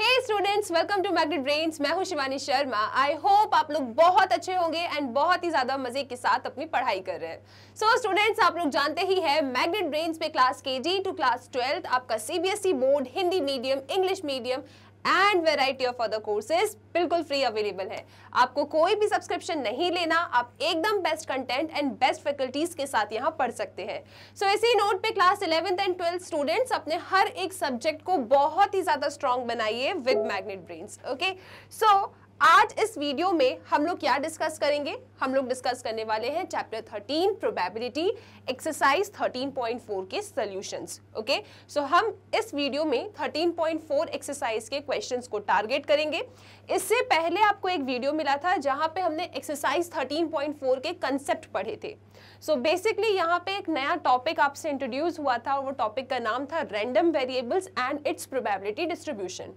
Students welcome to magnet brains मैं हूँ Shivani Sharma. I hope आप लोग बहुत अच्छे होंगे एंड बहुत ही ज़्यादा मज़े के साथ अपनी पढ़ाई कर रहे हैं. सो so, स्टूडेंट्स आप लोग जानते ही है मैग्नेट ब्रेन्स पे class K G to class twelfth आपका CBSE board Hindi medium English medium and variety of other courses बिल्कुल फ्री अवेलेबल है। आपको कोई भी सब्सक्रिप्शन नहीं लेना आप एकदम best content and best faculties के साथ यहाँ पढ़ सकते हैं। सो so, इसी नोट पे class eleventh and twelfth students अपने हर एक सब्जेक्ट को बहुत ही ज़्यादा स्ट्रॉन्ग बनाइए with magnet brains okay so आज इस वीडियो में हम लोग क्या डिस्कस करेंगे? हम लोग डिस्कस करने वाले हैं चैप्टर 13 प्रोबेबिलिटी एक्सरसाइज 13.4 के सॉल्यूशंस ओके सो हम इस वीडियो में 13.4 एक्सरसाइज के क्वेश्चंस को टारगेट करेंगे। इससे पहले आपको एक वीडियो मिला था जहाँ पे हमने एक्सरसाइज 13.4 के कंसेप्ट पढ़े थे। सो so बेसिकली यहाँ पे एक नया टॉपिक आपसे इंट्रोड्यूस हुआ था और वो टॉपिक का नाम था random variables and its probability distribution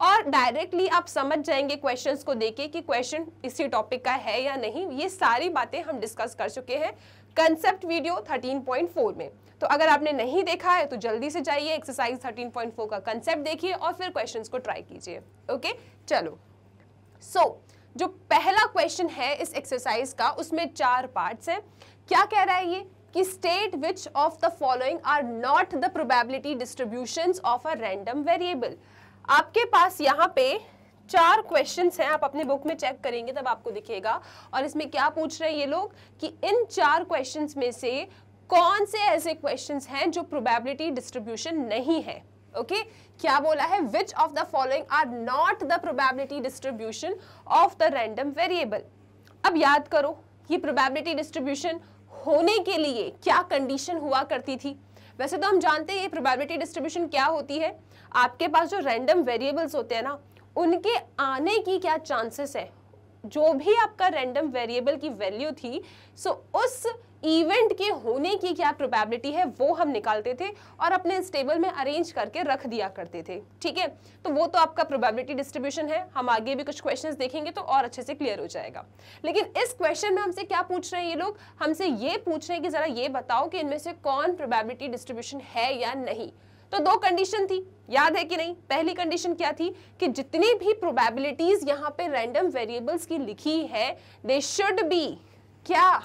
और डायरेक्टली आप समझ जाएँगे क्वेश्चंस को देखे कि क्वेश्चन इसी टॉपिक का है या नहीं। ये सारी बातें हम डिस्कस कर चुके हैं कंसेप्ट वीडियो 13.4 में। तो अगर आपने नहीं देखा है तो जल्दी से जाइए एक्सरसाइज 13.4 का कंसेप्ट देखिए और फिर क्वेश्चंस को ट्राई कीजिए। ओके चलो। सो so, जो पहला क्वेश्चन है इस एक्सरसाइज का उसमें चार पार्ट्स हैं। क्या कह रहा है ये? कि state which of the following are not the probability distributions of a random variable आपके पास यहाँ पे चार क्वेश्चंस हैं, आप अपने बुक में चेक करेंगे, तब आपको दिखेगा। और इसमें क्या पूछ रहे हैं ये लोग कि इन चार क्वेश्चंस में से कौन से ऐसे क्वेश्चंस हैं जो प्रोबेबिलिटी डिस्ट्रीब्यूशन नहीं है? Okay okay? क्या बोला है? Which of the following are not the probability distribution of the random variable अब याद करो, ये प्रोबेबिलिटी डिस्ट्रीब्यूशन होने के लिए क्या कंडीशन हुआ करती थी? वैसे तो हम जानते हैं ये प्रोबेबिलिटी डिस्ट्रीब्यूशन क्या होती है? आपके पास जो रैंडम वेरिएबल्स होते हैं ना, उनके आने की क्या चांसेस है? जो भी आपका रैंडम वेरिएबल की वैल्यू थी सो उस इवेंट के होने की क्या प्रोबेबिलिटी है, वो हम निकालते थे और अपने इस टेबल में अरेंज करके रख दिया करते थे। ठीक है? तो वो तो आपका प्रोबेबिलिटी डिस्ट्रीब्यूशन है। हम आगे भी कुछ क्वेश्चंस देखेंगे तो और अच्छे से क्लियर हो जाएगा। लेकिन इस क्वेश्चन में हमसे क्या पूछ रहे हैं ये लोग? हमसे ये पूछ रहे हैं कि जरा ये बताओ कि इनमें से कौन प्रोबेबिलिटी डिस्ट्रीब्यूशन है या नहीं। तो दो कंडीशन थी। याद है कि नहीं? पहली कंडीशन क्या थी? कि जितनी भी प्रोबेबिलिटीज यहाँ पे रैंडम वेरिएबल्स की लिखी है दे शुड बी क्या?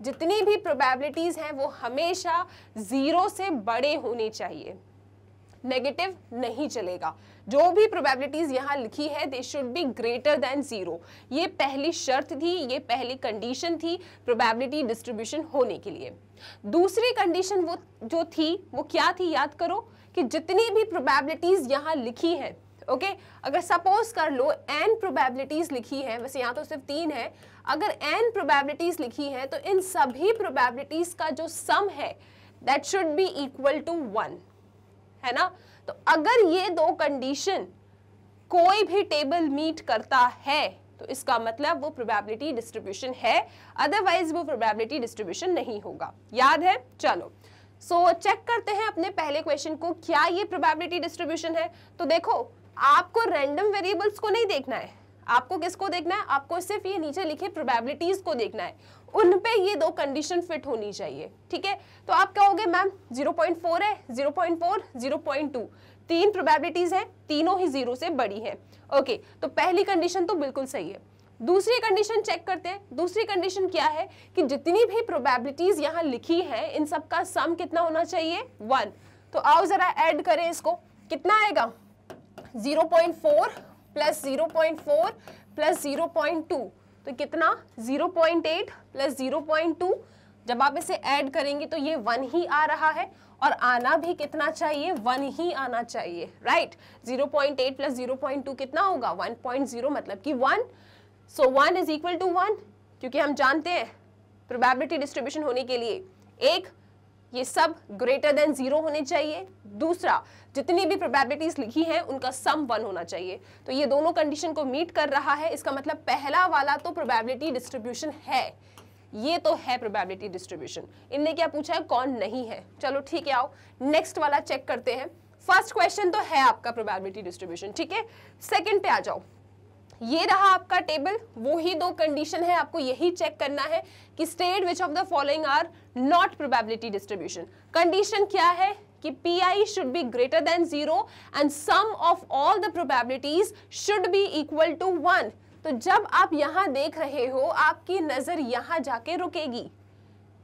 जितनी भी प्रोबेबिलिटीज हैं, वो हमेशा ज़ीरो से बड़े होने चाहिए। नेगेटिव नहीं चलेगा। जो भी प्रोबेबिलिटीज यहाँ लिखी है they should be greater than zero ये पहली शर्त थी, ये पहली कंडीशन थी प्रोबेबिलिटी डिस्ट्रीब्यूशन होने के लिए। दूसरी कंडीशन वो, जो थी, वो क्या थी याद करो कि जितनी भी प्रोबेबिलिटीज यहाँ लिखी है ओके okay? अगर सपोज़ कर लो एन प्रोबेबिलिटीज लिखी है, वैसे यहाँ तो सिर्फ़ तीन है, अगर एन प्रोबेबिलिटीज लिखी है तो इन सभी प्रोबेबिलिटीज का जो सम है that should be equal to one है ना तो अगर ये दो कंडीशन कोई भी टेबल मीट करता है तो इसका मतलब वो प्रोबेबिलिटी डिस्ट्रीब्यूशन है अदरवाइज़ वो प्रोबेबिलिटी डिस्ट्रीब्यूशन नहीं होगा। याद है? चलो। सो so, चेक करते हैं अपने पहले क्वेश्चन को क्या ये प्रोबेबिलिटी डिस्ट्रीब्यूशन है? तो देखो आपको रैंडम वेरिएबल्स को नहीं देखना है। आपको किसको देखना है? आपको सिर्फ़ ये नीचे लिखे प्रोबेबिलिटीज को देखना है। उन पे ये दो कंडीशन फिट होनी चाहिए ठीक है? तो आप कहोगे मैम 0.4 है 0.4 0.2 तीन प्रोबेबिलिटीज है तीनों ही ज़ीरो से बड़ी है। ओके तो पहली कंडीशन तो बिल्कुल सही है। दूसरी कंडीशन चेक करते हैं। दूसरी कंडीशन क्या है कि जितनी भी प्रोबेबिलिटीज यहाँ लिखी है, इन सब का सम कितना होना चाहिए? वन तो आओ जरा ऐड करें इसको। कितना आएगा? 0.4 प्लस 0.4 प्लस 0.2 तो कितना? 0.8 प्लस 0.2 जब आप इसे ऐड करेंगे तो ये वन ही आ रहा है। और आना भी कितना चाहिए? वन ही आना चाहिए right zero point eight plus 0.2 कितना होगा? 1.0 मतलब कि one so one is equal to one क्योंकि हम जानते हैं प्रोबेबिलिटी डिस्ट्रीब्यूशन होने के लिए एक, ये सब ग्रेटर देन ज़ीरो होने चाहिए। दूसरा, जितनी भी प्रोबेबिलिटीज लिखी हैं, उनका सम वन होना चाहिए। तो ये दोनों कंडीशन को मीट कर रहा है। इसका मतलब पहला वाला तो प्रोबेबिलिटी डिस्ट्रीब्यूशन है। ये तो है प्रोबेबिलिटी डिस्ट्रीब्यूशन इनने क्या पूछा है? कौन नहीं है। चलो ठीक है, आओ। नेक्स्ट वाला चेक करते हैं। फ़र्स्ट क्वेश्चन तो है आपका प्रोबेबिलिटी डिस्ट्रीब्यूशन ठीक है? सेकंड पे आ जाओ। ये रहा आपका टेबल वो ही दो कंडीशन है, आपको यही चेक करना है कि state which of the following are not probability distribution condition क्या है? कि P I should be greater than zero and sum of all the probabilities should be equal to one तो जब आप यहाँ देख रहे हो, आपकी नज़र यहाँ जाके रुकेगी।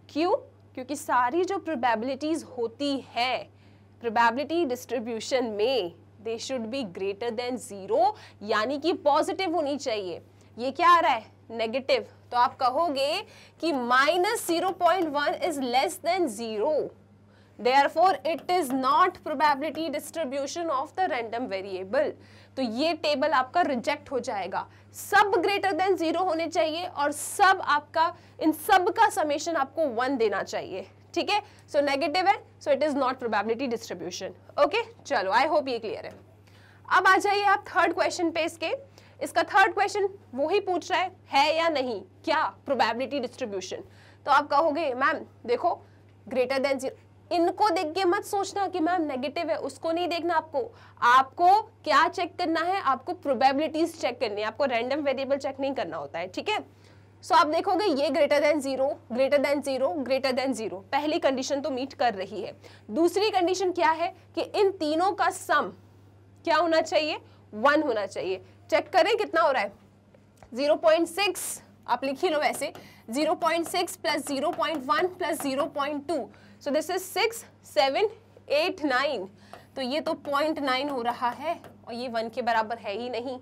क्यों? क्योंकि सारी जो प्रोबेबिलिटीज होती है प्रोबेबिलिटी डिस्ट्रीब्यूशन में they should be greater than zero यानी कि पॉजिटिव होनी चाहिए। ये क्या आ रहा है? नेगेटिव तो आप कहोगे कि minus zero point one is less than zero therefore, it is not probability distribution of the random variable तो ये टेबल आपका रिजेक्ट हो जाएगा। सब ग्रेटर देन ज़ीरो होने चाहिए और सब आपका, इन सब का समेशन आपको वन देना चाहिए। ठीक है? सो नेगेटिव है so it is not probability distribution okay चलो आई होप ये क्लियर है। अब आ जाइए आप थर्ड क्वेश्चन पे इसके। इसका थर्ड क्वेश्चन वो ही पूछ रहा है है या नहीं? क्या? प्रोबेबिलिटी डिस्ट्रीब्यूशन तो आप कहोगे मैम देखो ग्रेटर देन ज़ीरो इनको देख के मत सोचना कि मैम नेगेटिव है, उसको नहीं देखना आपको। आपको क्या चेक करना है, आपको प्रोबेबिलिटीज चेक करनी है। आपको रैंडम वेरिएबल चेक नहीं करना होता है, ठीक है? सो आप देखोगे ये greater than zero greater than zero greater than zero पहली कंडीशन तो मीट कर रही है। दूसरी कंडीशन क्या है कि इन तीनों का सम क्या होना चाहिए? वन होना चाहिए। चेक करें कितना हो रहा है। ज़ीरो पॉइंट सिक्स आप लिख लो वैसे। Zero point six plus zero point one plus zero point two so this is six seven eight nine तो ये तो पॉइंट नाइन हो रहा है और ये वन के बराबर है ही नहीं।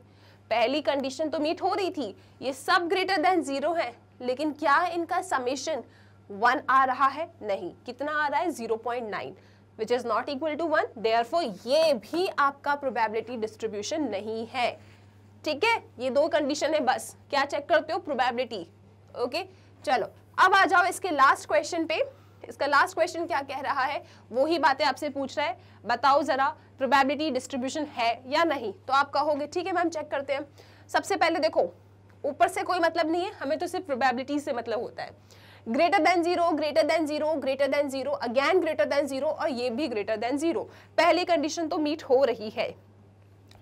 पहली कंडीशन तो मीट हो रही थी। ये सब ग्रेटर देन ज़ीरो है। लेकिन क्या इनका समेशन वन आ रहा है? नहीं। कितना आ रहा है? Zero point nine which is not equal to one there ये भी आपका प्रोबेबिलिटी डिस्ट्रीब्यूशन नहीं है। ठीक है? ये दो कंडीशन है बस। क्या चेक करते हो? प्रोबेबिलिटी ओके चलो, अब आ जाओ इसके लास्ट क्वेश्चन पे। इसका लास्ट क्वेश्चन क्या कह रहा है? वो ही बातें आपसे पूछ रहा है। बताओ जरा प्रोबेबिलिटी डिस्ट्रीब्यूशन है या नहीं? तो आप कहोगे, ठीक है मैम चेक करते हैं। सबसे पहले देखो, ऊपर से कोई मतलब नहीं है, हमें तो सिर्फ़ प्रोबेबिलिटी से मतलब होता है। Greater than zero greater than zero greater than zero again greater than zero और ये भी ग्रेटर देन ज़ीरो पहली कंडीशन तो मीट हो रही है।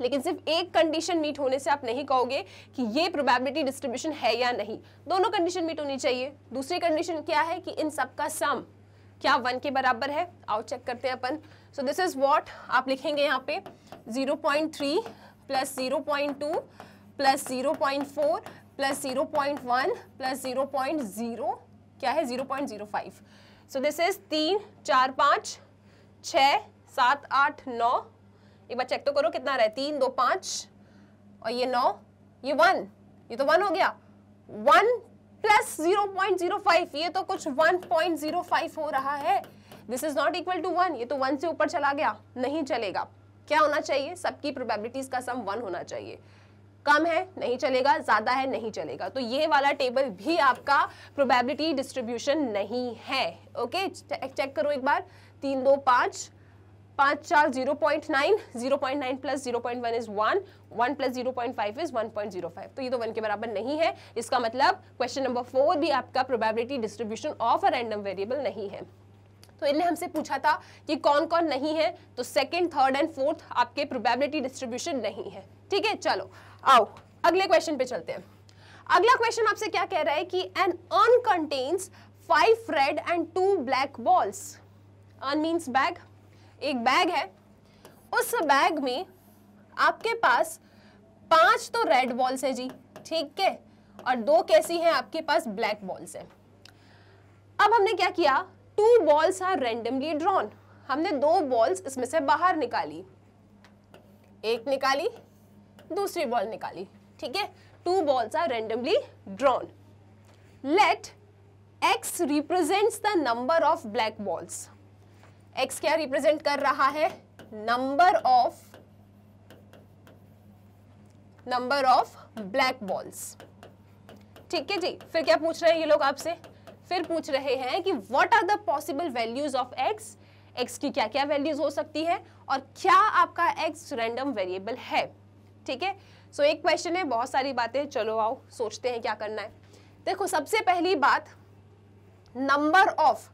लेकिन सिर्फ़ एक कंडीशन मीट होने से आप नहीं कहोगे कि ये प्रोबेबिलिटी डिस्ट्रीब्यूशन है या नहीं। दोनों कंडीशन मीट होनी चाहिए। दूसरी कंडीशन क्या है कि इन सबका सम क्या वन के बराबर है? आओ चेक करते हैं अपन। सो दिस इज़ वॉट आप लिखेंगे यहाँ पे। 0.3 प्लस 0.2 प्लस 0.4 प्लस 0.1 प्लस 0.0 क्या है? 0.05 सो दिस इज़ तीन चार, पाँच, छ, सात, आठ, नौ एक बार चेक तो करो कितना रहा है। तीन, दो, पाँच और ये नौ, ये वन, ये तो वन हो गया। One plus zero point zero five ये तो कुछ वन पॉइंट ज़ीरो फाइव हो रहा है। This is not equal to one ये तो वन से ऊपर चला गया, नहीं चलेगा। क्या होना चाहिए? सबकी प्रोबेबिलिटीज का सम वन होना चाहिए। कम है, नहीं चलेगा, ज़्यादा है, नहीं चलेगा। तो ये वाला टेबल भी आपका प्रोबेबिलिटी डिस्ट्रीब्यूशन नहीं है। ओके चेक करो एक बार। तीन, दो, पाँच पाँच चार zero point nine, zero point nine plus zero point one is one one plus zero point five is one point zero five. तो ये तो वन के बराबर नहीं है। इसका मतलब क्वेश्चन नंबर फोर भी आपका probability distribution of a random variable नहीं है। तो इनने हमसे पूछा था कि कौन कौन नहीं है तो सेकेंड थर्ड एंड फोर्थ आपके प्रोबेबिलिटी डिस्ट्रीब्यूशन नहीं है। ठीक है, चलो, आओ, अगले क्वेश्चन पे चलते हैं। अगला क्वेश्चन आपसे क्या कह रहा है कि an urn contains five red and two black balls urn means bag एक बैग है। उस बैग में आपके पास पाँच तो रेड बॉल्स है जी, ठीक है? और दो कैसी हैं? आपके पास ब्लैक बॉल्स है। अब हमने क्या किया? Two balls are randomly drawn हमने दो बॉल्स इसमें से बाहर निकाली। एक निकाली, दूसरी बॉल निकाली, ठीक है? Two balls are randomly drawn let X represents the number of black balls X क्या रिप्रेजेंट कर रहा है? Number of number of black balls ठीक है जी? फिर क्या पूछ रहे हैं ये लोग आपसे? फिर पूछ रहे हैं कि what are the possible values of X X की क्या क्या वैल्यूज़ हो सकती है? और क्या आपका एक्स रैंडम वेरिएबल है? ठीक है? सो एक क्वेश्चन है, बहुत सारी बातें। चलो आओ, सोचते हैं क्या करना है। देखो, सबसे पहली बात नंबर ऑफ़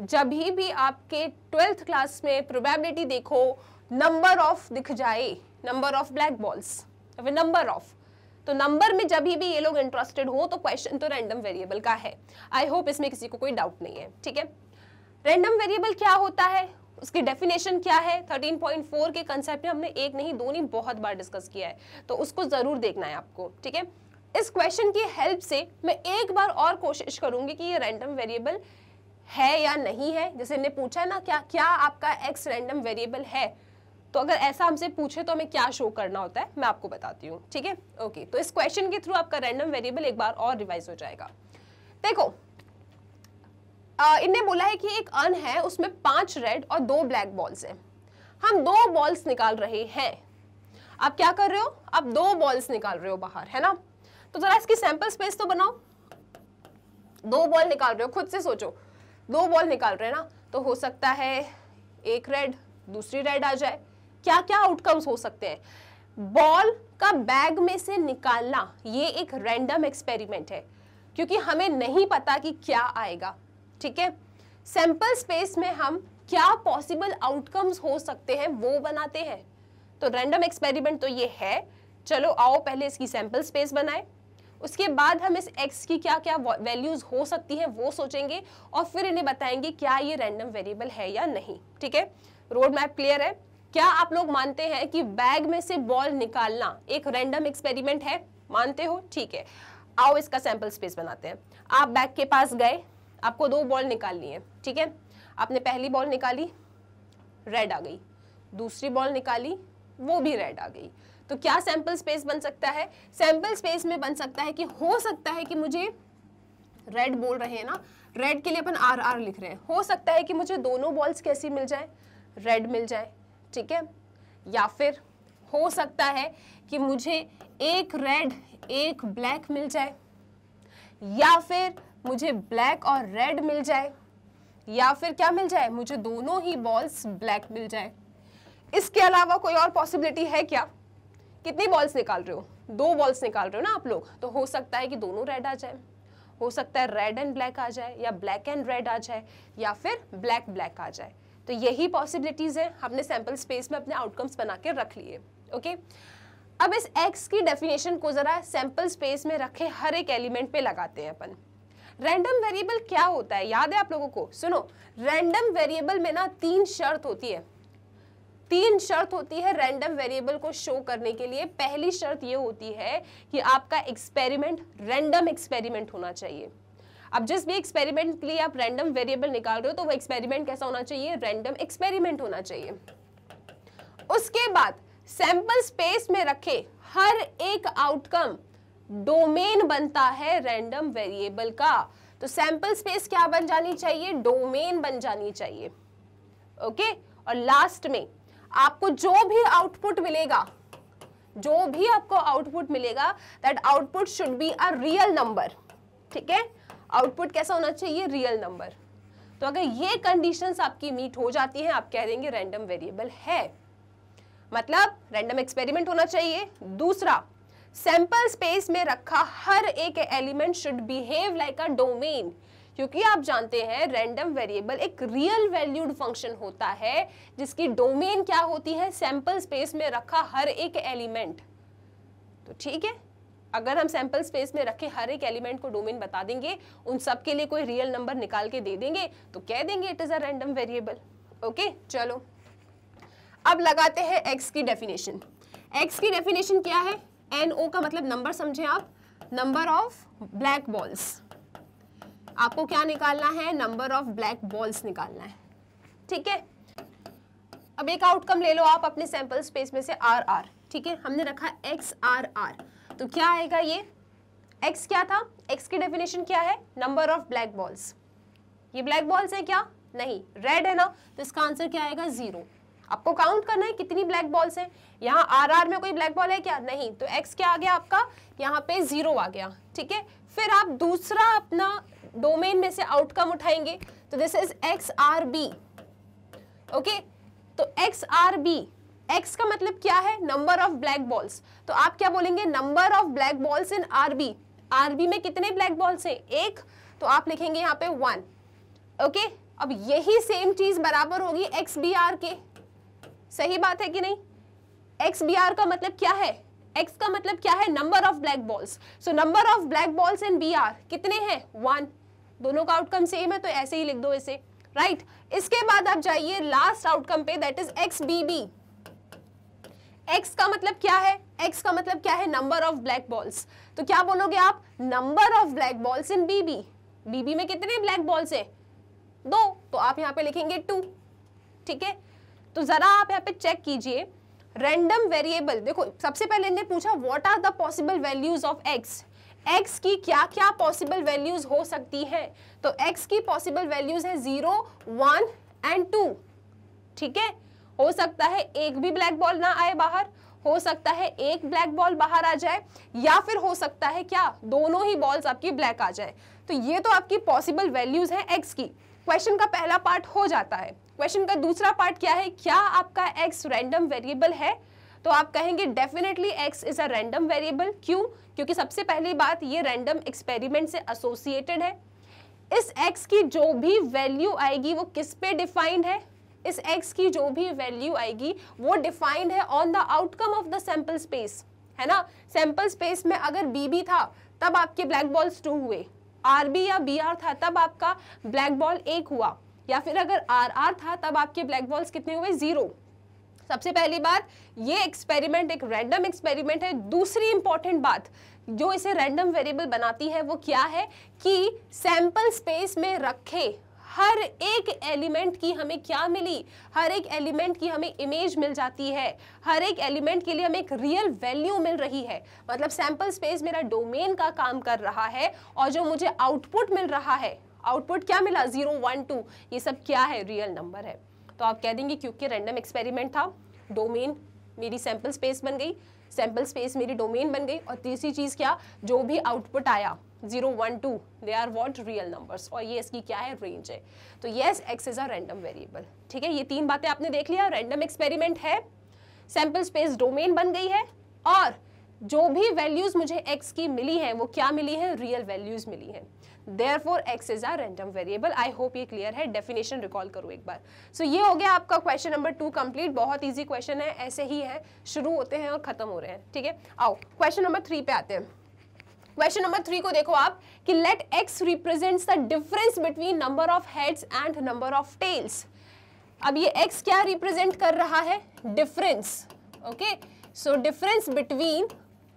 जब ही भी आपके ट्वेल्थ क्लास में प्रोबेबिलिटी देखो नंबर ऑफ़ दिख जाए number of black balls number of तो नंबर में जब भी ये लोग इंटरेस्टेड हो तो क्वेश्चन तो रैंडम वेरिएबल का है। आई होप इसमें किसी को कोई डाउट नहीं है, ठीक है? रैंडम वेरिएबल क्या होता है? उसकी डेफिनेशन क्या है? 13.4 के कंसेप्ट में हमने एक नहीं, दो नहीं, बहुत बार डिस्कस किया है तो उसको ज़रूर देखना है आपको, ठीक है? इस क्वेश्चन की हेल्प से मैं एक बार और कोशिश करूँगी कि ये रैंडम वेरिएबल है या नहीं है? जैसे ने पूछा ना, क्या क्या आपका एक्स रैंडम वेरिएबल है? तो अगर ऐसा हमसे पूछे तो हमें क्या शो करना होता है? मैं आपको बताती हूँ, ठीक है? ओके तो इस क्वेश्चन के थ्रू आपका रैंडम वेरिएबल एक बार और रिवाइज हो जाएगा। देखो इनने बोला है कि एक अन है, उसमें पाँच रेड और दो ब्लैक बॉल्स हैं। हम दो बॉल्स निकाल रहे हैं। आप क्या कर रहे हो? आप दो बॉल्स निकाल रहे हो बाहर, है ना? तो जरा इसकी सैंपल स्पेस तो बनाओ। दो बॉल निकाल रहे हो, खुद से सोचो। दो बॉल निकाल रहे हैं ना तो हो सकता है एक रेड दूसरी रेड आ जाए। क्या क्या आउटकम्स हो सकते हैं? बॉल का बैग में से निकालना, ये एक रैंडम एक्सपेरिमेंट है, क्योंकि हमें नहीं पता कि क्या आएगा, ठीक है? सैंपल स्पेस में हम क्या पॉसिबल आउटकम्स हो सकते हैं, वो बनाते हैं। तो रैंडम एक्सपेरिमेंट तो ये है। चलो आओ पहले इसकी सैंपल स्पेस बनाए। उसके बाद हम इस x की क्या क्या वैल्यूज़ हो सकती हैं, वो सोचेंगे और फिर इन्हें बताएँगे क्या ये रैंडम वेरिएबल है या नहीं, ठीक है? रोड मैप क्लियर है? क्या आप लोग मानते हैं कि बैग में से बॉल निकालना एक रैंडम एक्सपेरिमेंट है? मानते हो? ठीक है। आओ इसका सैंपल स्पेस बनाते हैं। आप बैग के पास गए, आपको दो बॉल निकालनी है, ठीक है? आपने पहली बॉल निकाली रेड आ गई। दूसरी बॉल निकाली, वो भी रेड आ गई। तो क्या सैंपल स्पेस बन सकता है? सैंपल स्पेस में बन सकता है कि हो सकता है कि मुझे रेड बोल रहे हैं ना? रेड के लिए अपन आर आर लिख रहे हैं। हो सकता है कि मुझे दोनों बॉल्स कैसी मिल जाए? रेड मिल जाए, ठीक है? या फिर हो सकता है कि मुझे एक रेड एक ब्लैक मिल जाए। या फिर मुझे ब्लैक और रेड मिल जाए। या फिर क्या मिल जाए? मुझे दोनों ही बॉल्स ब्लैक मिल जाए। इसके अलावा कोई और पॉसिबिलिटी है क्या? कितनी बॉल्स निकाल रहे हो? दो बॉल्स निकाल रहे हो ना आप लोग? तो हो सकता है कि दोनों रेड आ जाए। हो सकता है रेड एंड ब्लैक आ जाए या ब्लैक एंड रेड आ जाए या फिर ब्लैक ब्लैक आ जाए। तो यही पॉसिबिलिटीज है। हमने सैंपल स्पेस में अपने आउटकम्स बना के रख लिए। ओके अब इस एक्स की डेफिनेशन को जरा सैंपल स्पेस में रखे। हर एक एलिमेंट पे लगाते हैं अपन। रैंडम वेरिएबल क्या होता है? याद है आप लोगों को? सुनो। रैंडम वेरिएबल में ना तीन शर्त होती है। तीन शर्त होती है रैंडम वेरिएबल को शो करने के लिए। पहली शर्त ये होती है कि आपका एक्सपेरिमेंट रैंडम एक्सपेरिमेंट होना चाहिए। अब जिस भी एक्सपेरिमेंट के लिए आप रैंडम वेरिएबल निकाल रहे हो तो वो एक्सपेरिमेंट कैसा होना चाहिए? रैंडम एक्सपेरिमेंट होना चाहिए। उसके बाद सैंपल स्पेस में रखे। हर एक आउटकम डोमेन बनता है रैंडम वेरिएबल का। तो सैंपल स्पेस क्या बन जानी चाहिए? डोमेन बन जानी चाहिए। ओके और लास्ट में आपको जो भी आउटपुट मिलेगा, जो भी आपको आउटपुट मिलेगा that output should be a real number ठीक है? आउटपुट कैसा होना चाहिए? रियल नंबर तो अगर ये कंडीशंस आपकी मीट हो जाती हैं, आप कह देंगे रैंडम वेरिएबल है। मतलब रैंडम एक्सपेरिमेंट होना चाहिए। दूसरा सैंपल स्पेस में रखा हर एक element should behave like a domain क्योंकि आप जानते हैं रैंडम वेरिएबल एक रियल वैल्यूड फ़ंक्शन होता है, जिसकी डोमेन क्या होती है? सैंपल स्पेस में रखा हर एक एलिमेंट तो ठीक है? अगर हम सैंपल स्पेस में रखे हर एक एलिमेंट को डोमेन बता देंगे, उन सब के लिए कोई रियल नंबर निकाल के दे देंगे तो कह देंगे it is a random variable okay चलो. अब लगाते हैं एक्स की डेफिनेशन एक्स की डेफिनेशन क्या है? एन ओ का मतलब नंबर समझे आप. नंबर ऑफ़ ब्लैक बॉल्स आपको क्या निकालना है? नंबर ऑफ़ ब्लैक बॉल्स निकालना है। ठीक है? अब एक आउटकम ले लो आप अपने सैंपल स्पेस में से आर आर ठीक है? हमने रखा एक्स आर आर तो क्या आएगा ये? एक्स क्या था? एक्स की डेफिनेशन क्या है? नंबर ऑफ़ ब्लैक बॉल्स ये ब्लैक बॉल्स है क्या? नहीं रेड है ना? तो इसका आंसर क्या आएगा? ज़ीरो आपको काउंट करना है कितनी ब्लैक बॉल्स हैं। यहाँ आर आर में कोई ब्लैक बॉल है क्या? नहीं। तो एक्स क्या आ गया आपका? यहाँ पे ज़ीरो आ गया। ठीक है? फिर आप दूसरा अपना डोमेन में से आउटकम उठाएँगे तो this is X R B okay तो एक्स आर बी एक्स का मतलब क्या है? नंबर ऑफ़ ब्लैक बॉल्स तो आप क्या बोलेंगे? Number of black balls in R B R B में कितने ब्लैक बॉल्स हैं? एक तो आप लिखेंगे यहाँ पे वन ओके अब यही सेम चीज़ बराबर होगी एक्स बी आर के। सही बात है कि नहीं? एक्स बी आर का मतलब क्या है? एक्स का मतलब क्या है? Number of black balls so number of black balls in B R कितने हैं? वन दोनों का आउटकम सेम है तो ऐसे ही लिख दो इसे। Right right? इसके बाद आप जाइए लास्ट आउटकम पे that is X B B X का मतलब क्या है? एक्स का मतलब क्या है? नंबर ऑफ़ ब्लैक बॉल्स तो क्या बोलोगे आप? Number of black balls in B B B B में कितने ब्लैक बॉल्स है? दो। तो आप यहाँ पे लिखेंगे टू ठीक है? तो जरा आप यहाँ पे चेक कीजिए। रैंडम वेरिएबल देखो, सबसे पहले इन्हें पूछा what are the possible values of X X की क्या क्या पॉसिबल वैल्यूज़ हो सकती है? तो एक्स की पॉसिबल वैल्यूज़ है ज़ीरो वन एंड टू ठीक है? हो सकता है एक भी ब्लैक बॉल ना आए बाहर, हो सकता है एक ब्लैक बॉल बाहर आ जाए, या फिर हो सकता है क्या दोनों ही बॉल्स आपकी ब्लैक आ जाए। तो ये तो आपकी पॉसिबल वैल्यूज़ है एक्स की। क्वेश्चन का पहला पार्ट हो जाता है। क्वेश्चन का दूसरा पार्ट क्या है? क्या आपका एक्स रैंडम वेरिएबल है? तो आप कहेंगे definitely X is a random variable क्यों? क्योंकि सबसे पहली बात, ये रैंडम एक्सपेरिमेंट से एसोसिएटेड है। इस एक्स की जो भी वैल्यू आएगी, वो किस पे डिफाइंड है? इस एक्स की जो भी वैल्यू आएगी, वो डिफाइंड है on the outcome of the sample space है ना? सैंपल स्पेस में अगर बी बी था, तब आपके ब्लैक बॉल्स टू हुए। आर बी या बी आर था, तब आपका ब्लैक बॉल एक हुआ। या फिर अगर आर आर था, तब आपके ब्लैक बॉल्स कितने हुए? ज़ीरो सबसे पहली बात, ये एक्सपेरिमेंट एक रैंडम एक्सपेरिमेंट है। दूसरी इंपॉर्टेंट बात, जो इसे रैंडम वेरिएबल बनाती है, वो क्या है कि सैंपल स्पेस में रखे हर एक एलिमेंट की हमें क्या मिली? हर एक एलिमेंट की हमें इमेज मिल जाती है। हर एक एलिमेंट के लिए हमें एक रियल वैल्यू मिल रही है। मतलब सैंपल स्पेस मेरा डोमेन का काम कर रहा है और जो मुझे आउटपुट मिल रहा है। आउटपुट क्या मिला? ज़ीरो वन टू ये सब क्या है? रियल नंबर है। तो आप कह देंगे क्योंकि रैंडम एक्सपेरिमेंट था डोमेन मेरी सैंपल स्पेस बन गई सैंपल स्पेस मेरी डोमेन बन गई और तीसरी चीज़ क्या, जो भी आउटपुट आया zero one two they are what real numbers और ये इसकी क्या है? रेंज है। तो yes X is a random variable ठीक है? ये तीन बातें आपने देख लिया। रैंडम एक्सपेरिमेंट है। सैंपल स्पेस डोमेन बन गई है। और जो भी वैल्यूज़ मुझे एक्स की मिली हैं, वो क्या मिली है? रियल वैल्यूज़ मिली है। Therefore X is are random variable I hope ये क्लियर है. डेफिनेशन रिकॉल करो एक बार. सो so, ये हो गया आपका क्वेश्चन नंबर टू कंप्लीट बहुत इजी क्वेश्चन है. ऐसे ही है. शुरू होते हैं और खत्म हो रहे हैं. ठीक है? आओ क्वेश्चन नंबर थ्री पे आते हैं. क्वेश्चन नंबर थ्री को देखो आप कि let X represents the difference between number of heads and number of tails अब ये एक्स क्या रिप्रेजेंट कर रहा है? Difference okay so difference between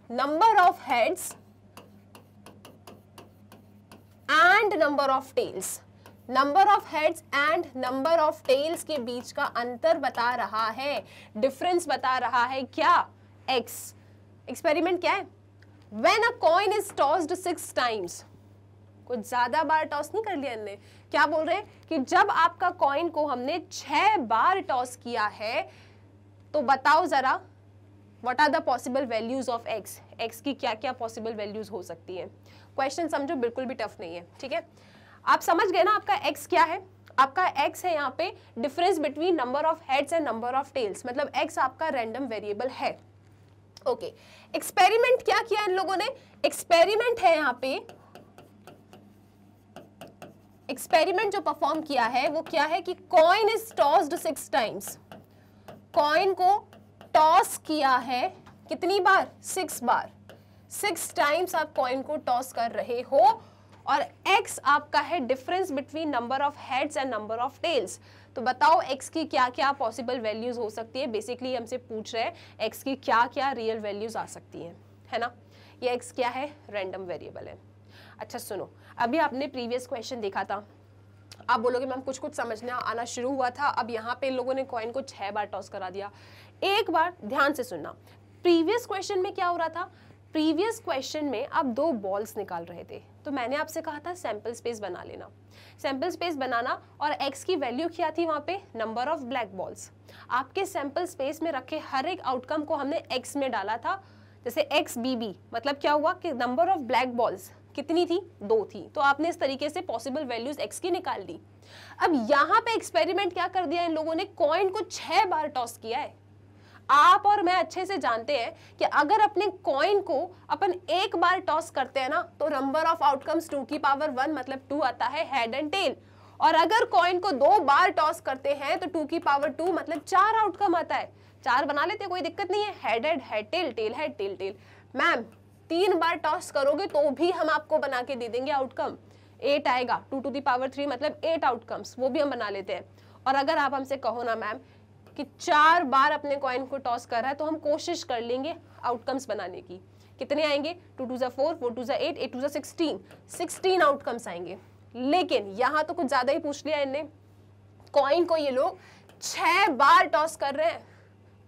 number of heads and number of tails number of heads and number of tails के बीच का अंतर बता रहा है डिफरेंस बता रहा है क्या? एक्स एक्सपेरिमेंट क्या है? When a coin is tossed six times कुछ ज़्यादा बार टॉस नहीं कर लिया हमने। क्या बोल रहे हैं? कि जब आपका कॉइन को हमने छह बार टॉस किया है तो बताओ जरा what are the possible values of X X की क्या क्या पॉसिबल वैल्यूज़ हो सकती है? क्वेश्चन समझो बिल्कुल भी टफ नहीं है, ठीक है? आप समझ गए ना आपका एक्स क्या है? आपका एक्स है यहाँ पे difference between number of heads and number of tails मतलब एक्स आपका रैंडम वेरिएबल है। Okay okay. एक्सपेरिमेंट क्या किया इन लोगों ने? एक्सपेरिमेंट है यहाँ पे। एक्सपेरिमेंट जो परफॉर्म किया है, वो क्या है कि coin is tossed six times coin को टॉस किया है कितनी बार? सिक्स बार। सिक्स टाइम्स आप कॉइन को टॉस कर रहे हो और एक्स आपका है difference between number of heads and number of tails तो बताओ एक्स की क्या क्या पॉसिबल वैल्यूज़ हो सकती है? बेसिकली हमसे पूछ रहे हैं एक्स की क्या क्या रियल वैल्यूज़ आ सकती हैं, है ना? ये एक्स क्या है? रैंडम वेरिएबल है। अच्छा सुनो, अभी आपने प्रीवियस क्वेश्चन देखा था। आप बोलोगे, मैम कुछ कुछ समझना, आना शुरू हुआ था, अब यहाँ पे इन लोगों ने कॉइन को छह बार टॉस करा दिया। एक बार ध्यान से सुनना। प्रीवियस क्वेश्चन में क्या हो रहा था? प्रीवियस क्वेश्चन में आप दो बॉल्स निकाल रहे थे। तो मैंने आपसे कहा था सैंपल स्पेस बना लेना। सैंपल स्पेस बनाना और एक्स की वैल्यू क्या थी वहाँ पे? नंबर ऑफ़ ब्लैक बॉल्स आपके सैंपल स्पेस में रखे हर एक आउटकम को हमने एक्स में डाला था। जैसे एक्स बी बी मतलब क्या हुआ कि नंबर ऑफ़ ब्लैक बॉल्स कितनी थी? दो थी। तो आपने इस तरीके से पॉसिबल वैल्यूज़ एक्स की निकाल दी अब यहाँ पे एक्सपेरिमेंट क्या कर दिया इन लोगों ने? कॉइन को छह बार टॉस किया है। आप और मैं अच्छे से जानते हैं कि अगर अपने कॉइन को अपन एक बार टॉस करते हैं ना तो नंबर ऑफ़ आउटकम्स टू की पावर वन मतलब टू आता है हेड एंड टेल और अगर कॉइन को दो बार टॉस करते हैं तो टू की पावर टू मतलब चार आउटकम आता है. चार बना लेते, कोई दिक्कत नहीं है. Head head head tail tail head tail tail ma'am तीन बार टॉस करोगे तो भी हम आपको बना के दे देंगे आउटकम एट आएगा two to the power three मतलब एट आउटकम्स वो भी हम बना लेते हैं. और अगर आप हमसे कहो ना मैम कि चार बार अपने कॉइन को टॉस कर रहा है तो हम कोशिश कर लेंगे आउटकम्स बनाने की। कितने आएँगे? टू टू ज़ा फोर फोर टू ज़ा एट एट टू ज़ा सिक्सटीन सिक्सटीन आउटकम्स आएँगे। लेकिन यहाँ तो कुछ ज़्यादा ही पूछ लिया इनने। कॉइन को ये लोग छह बार टॉस कर रहे हैं।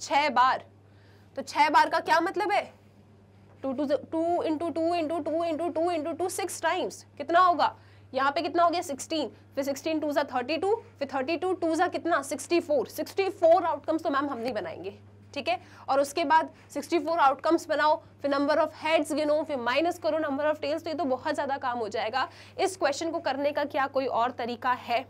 छह बार। तो छह बार का क्या मतलब है? Two two two into two into two into two into two six times कितना होगा? यहाँ पे कितना हो गया? 16 फिर 16 टू ज़ा थर्टी फिर थर्टी टू टू ज़ा कितना? 64 64 आउटकम्स तो मैम हम नहीं बनाएँगे, ठीक है? और उसके बाद 64 आउटकम्स बनाओ, फिर नंबर ऑफ़ हेड्स गिनो, फिर माइनस करो नंबर ऑफ़ टेल्स तो ये तो बहुत ज़्यादा काम हो जाएगा। इस क्वेश्चन को करने का क्या कोई और तरीका है?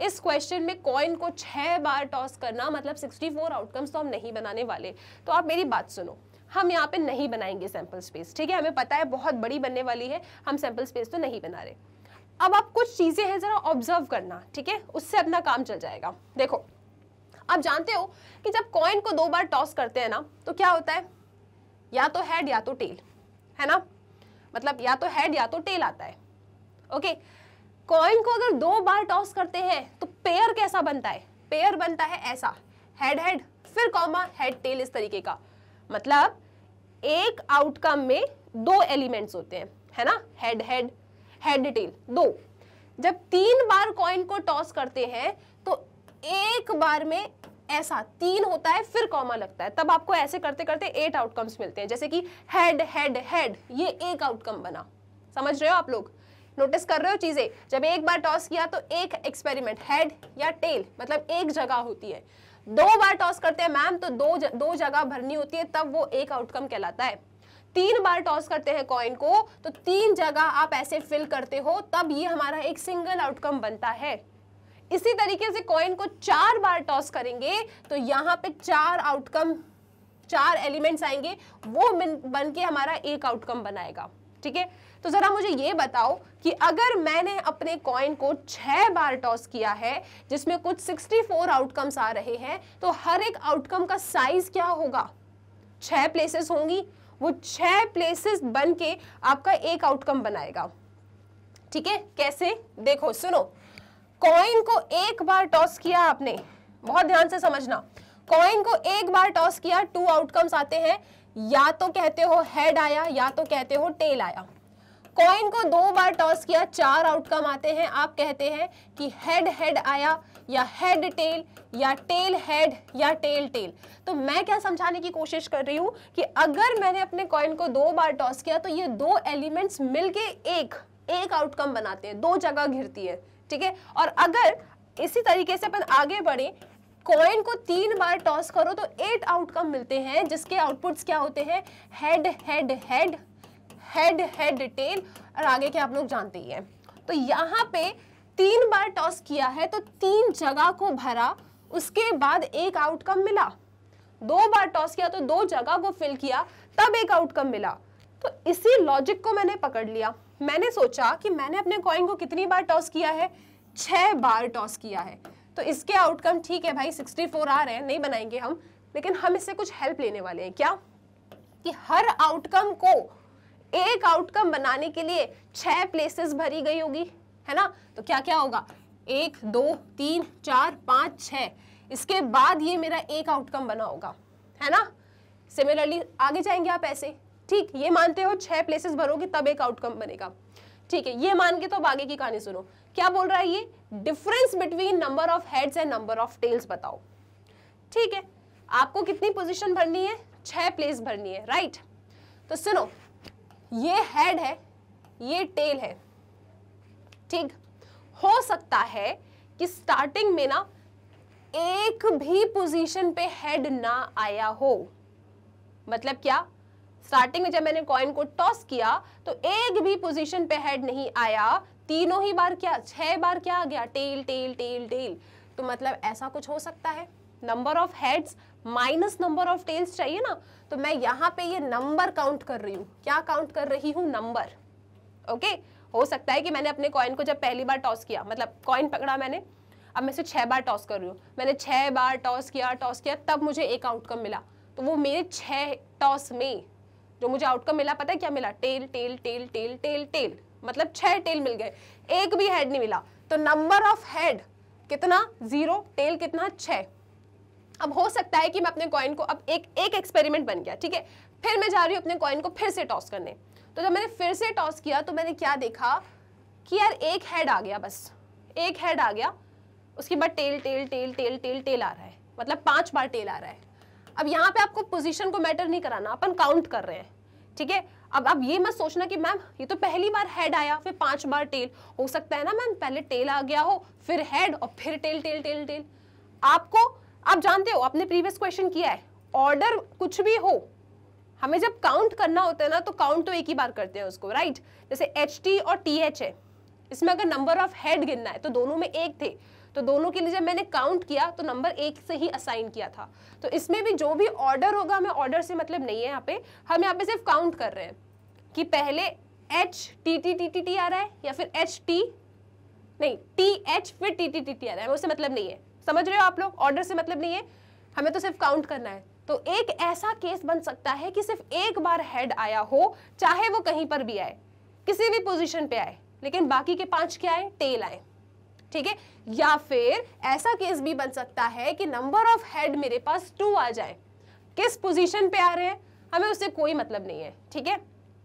इस क्वेश्चन में कॉइन को छह बार टॉस करना मतलब 64 आउटकम्स तो हम नहीं बनाने वाले। तो आप मेरी बात सुनो। हम यहाँ पे नहीं बनाएँगे सैंपल स्पेस ठीक है? हमें पता है बहुत बड़ी बनने वाली है, हम सैंपल स्पेस तो नहीं बना रहे। अब आप कुछ चीज़ें हैं जरा ऑब्ज़र्व करना, ठीक है? उससे अपना काम चल जाएगा। देखो, आप जानते हो कि जब कॉइन को दो बार टॉस करते हैं ना तो क्या होता है? या तो हेड या तो टेल है ना? मतलब या तो हेड या तो टेल आता है ओके कॉइन को अगर दो बार टॉस करते हैं तो पेयर कैसा बनता है? पेयर बनता है ऐसा हेड हेड फिर कॉमा हेड टेल इस तरीके का। मतलब एक आउटकम में दो एलिमेंट्स होते हैं, है ना? हेड हेड हेड टेल दो जब तीन बार कॉइन को टॉस करते हैं तो एक बार में ऐसा तीन होता है फिर कॉमा लगता है। तब आपको ऐसे करते करते एट आउटकम्स मिलते हैं। जैसे कि हेड हेड हेड ये एक आउटकम बना। समझ रहे हो आप लोग? नोटिस कर रहे हो चीज़ें? जब एक बार टॉस किया तो एक एक्सपेरिमेंट हेड या टेल मतलब एक जगह होती है। दो बार टॉस करते हैं मैम तो दो ज, दो जगह भरनी होती है तब वो एक आउटकम कहलाता है। तीन बार टॉस करते हैं कॉइन को तो तीन जगह आप ऐसे फिल करते हो, तब ये हमारा एक सिंगल आउटकम बनता है। इसी तरीके से कॉइन को चार बार टॉस करेंगे तो यहाँ पे चार आउटकम चार एलिमेंट्स आएँगे, वो बन के हमारा एक आउटकम बनाएगा। ठीक है? तो जरा मुझे ये बताओ कि अगर मैंने अपने कॉइन को छह बार टॉस किया है, जिसमें कुछ 64 आउटकम्स आ रहे हैं तो हर एक आउटकम का साइज़ क्या होगा? छह प्लेसेस होंगी वो छह प्लेसेस बन के आपका एक आउटकम बनाएगा। ठीक है? कैसे? देखो, सुनो। कॉइन को एक बार टॉस किया आपने। बहुत ध्यान से समझना। कॉइन को एक बार टॉस किया टू आउटकम्स आते हैं। या तो कहते हो हेड आया, या तो कहते हो टेल आया। कॉइन को दो बार टॉस किया, चार आउटकम आते हैं। आप कहते हैं कि हेड हेड आया। या हेड टेल या टेल हेड या टेल टेल तो मैं क्या समझाने की कोशिश कर रही हूँ कि अगर मैंने अपने कॉइन को दो बार टॉस किया तो ये दो एलिमेंट्स मिलके एक एक आउटकम बनाते हैं, दो जगह घिरती है, ठीक है? और अगर इसी तरीके से अपन आगे बढ़े कॉइन को तीन बार टॉस करो तो एट आउटकम मिलते हैं, जिसके आउटपुट्स क्या होते हैं? Head head head head head tail और आगे के आप लोग जानते ही हैं। तो यहाँ पे तीन बार टॉस किया है तो तीन जगह को भरा, उसके बाद एक आउटकम मिला। दो बार टॉस किया तो दो जगह को फिल किया, तब एक आउटकम मिला। तो इसी लॉजिक को मैंने पकड़ लिया। मैंने सोचा कि मैंने अपने कॉइन को कितनी बार टॉस किया है? छह बार टॉस किया है। तो इसके आउटकम ठीक है भाई 64 आ रहे हैं, नहीं बनाएँगे हम, लेकिन हम इससे कुछ हेल्प लेने वाले हैं। क्या? कि हर आउटकम को एक आउटकम बनाने के लिए छह प्लेसेस भरी गई होगी। है ना? तो क्या क्या होगा? एक, दो, तीन, चार, पाँच छ इसके बाद ये मेरा एक आउटकम बना होगा। है ना? सिमिलरली आगे जाएँगे आप ऐसे। ठीक, ये मानते हो छह प्लेसेस भरोगे, तब एक आउटकम बनेगा। ठीक है, ये मान के तो आगे की कहानी सुनो। क्या बोल रहा है ये? Difference between number of heads and number of tails बताओ। ठीक है, आपको कितनी पोजीशन भरनी है? छह प्लेस भरनी है राइट तो सुनो, ये हेड है, ये टेल है। ठीक? हो सकता है कि स्टार्टिंग में ना एक भी पोजीशन पे हेड ना आया हो। मतलब क्या? स्टार्टिंग में जब मैंने कॉइन को टॉस किया तो एक भी पोजीशन पे हेड नहीं आया। तीनों ही बार क्या? छह बार क्या आ गया? टेल टेल टेल टेल तो मतलब ऐसा कुछ हो सकता है? Number of heads minus number of tails चाहिए ना? तो मैं यहाँ पे ये नंबर काउंट कर रही हूँ। क्या काउंट कर रही हूँ? नंबर ओके हो सकता है कि मैंने अपने कॉइन को जब पहली बार टॉस किया मतलब कॉइन पकड़ा मैंने, अब मैं इसे छह बार टॉस कर रही हूँ। मैंने छह बार टॉस किया टॉस किया, तब मुझे एक आउटकम मिला। तो वो मेरे छह टॉस में, जो मुझे आउटकम मिला, पता है क्या मिला? Tail tail tail tail tail tail मतलब छह टेल मिल गए, एक भी हेड नहीं मिला। तो नंबर ऑफ़ हेड कितना? ज़ीरो टेल कितना? छह। अब हो सकता है कि मैं अपने कॉइन को, अब एक एक एक्सपेरिमेंट बन गया, ठीक है? फिर मैं जा रही हूँ अपने कॉइन को फिर से टॉस करने। तो जब मैंने फिर से टॉस किया तो मैंने क्या देखा कि यार एक हेड आ गया बस। एक हेड आ गया। उसके बाद tail tail tail tail tail tail आ रहा है। मतलब पाँच बार टेल आ रहा है। अब यहाँ पे आपको पोजीशन को मैटर नहीं कराना, अपन काउंट कर रहे हैं। ठीक है? अब अब ये मत सोचना कि मैम ये तो पहली बार हेड आया, फिर पाँच बार टेल हो सकता है ना मैम पहले टेल आ गया हो, फिर हेड और फिर टेल टेल टेल टेल आपको, आप जानते हो, आपने प्रीवियस क्वेश्चन किया है। ऑर्डर कुछ भी हो हमें जब काउंट करना होता है ना तो काउंट तो एक ही बार करते हैं उसको राइट जैसे एच टी और टी एच है इसमें अगर नंबर ऑफ़ हेड गिनना है तो दोनों में एक थे तो दोनों के लिए जब मैंने काउंट किया तो नंबर एक से ही असाइन किया था। तो इसमें भी जो भी ऑर्डर होगा, हमें ऑर्डर से मतलब नहीं है यहाँ पे, हम यहाँ पे सिर्फ़ काउंट कर रहे हैं कि पहले H T T T T T आ रहा है, या फिर एच टी नहीं टी एच फिर टी टी टी टी आ रहा है उससे मतलब नहीं है। समझ रहे हो आप लोग? ऑर्डर से मतलब नहीं है, हमें तो सिर्फ़ काउंट करना है। तो एक ऐसा केस बन सकता है कि सिर्फ़ एक बार हेड आया हो, चाहे वो कहीं पर भी आए, किसी भी पोजीशन पे आए, लेकिन बाकी के पाँच क्या आए? टेल आए। ठीक है? या फिर ऐसा केस भी बन सकता है कि नंबर ऑफ़ हेड मेरे पास टू आ जाए। किस पोजीशन पे आ रहे हैं? हमें उससे कोई मतलब नहीं है। ठीक है?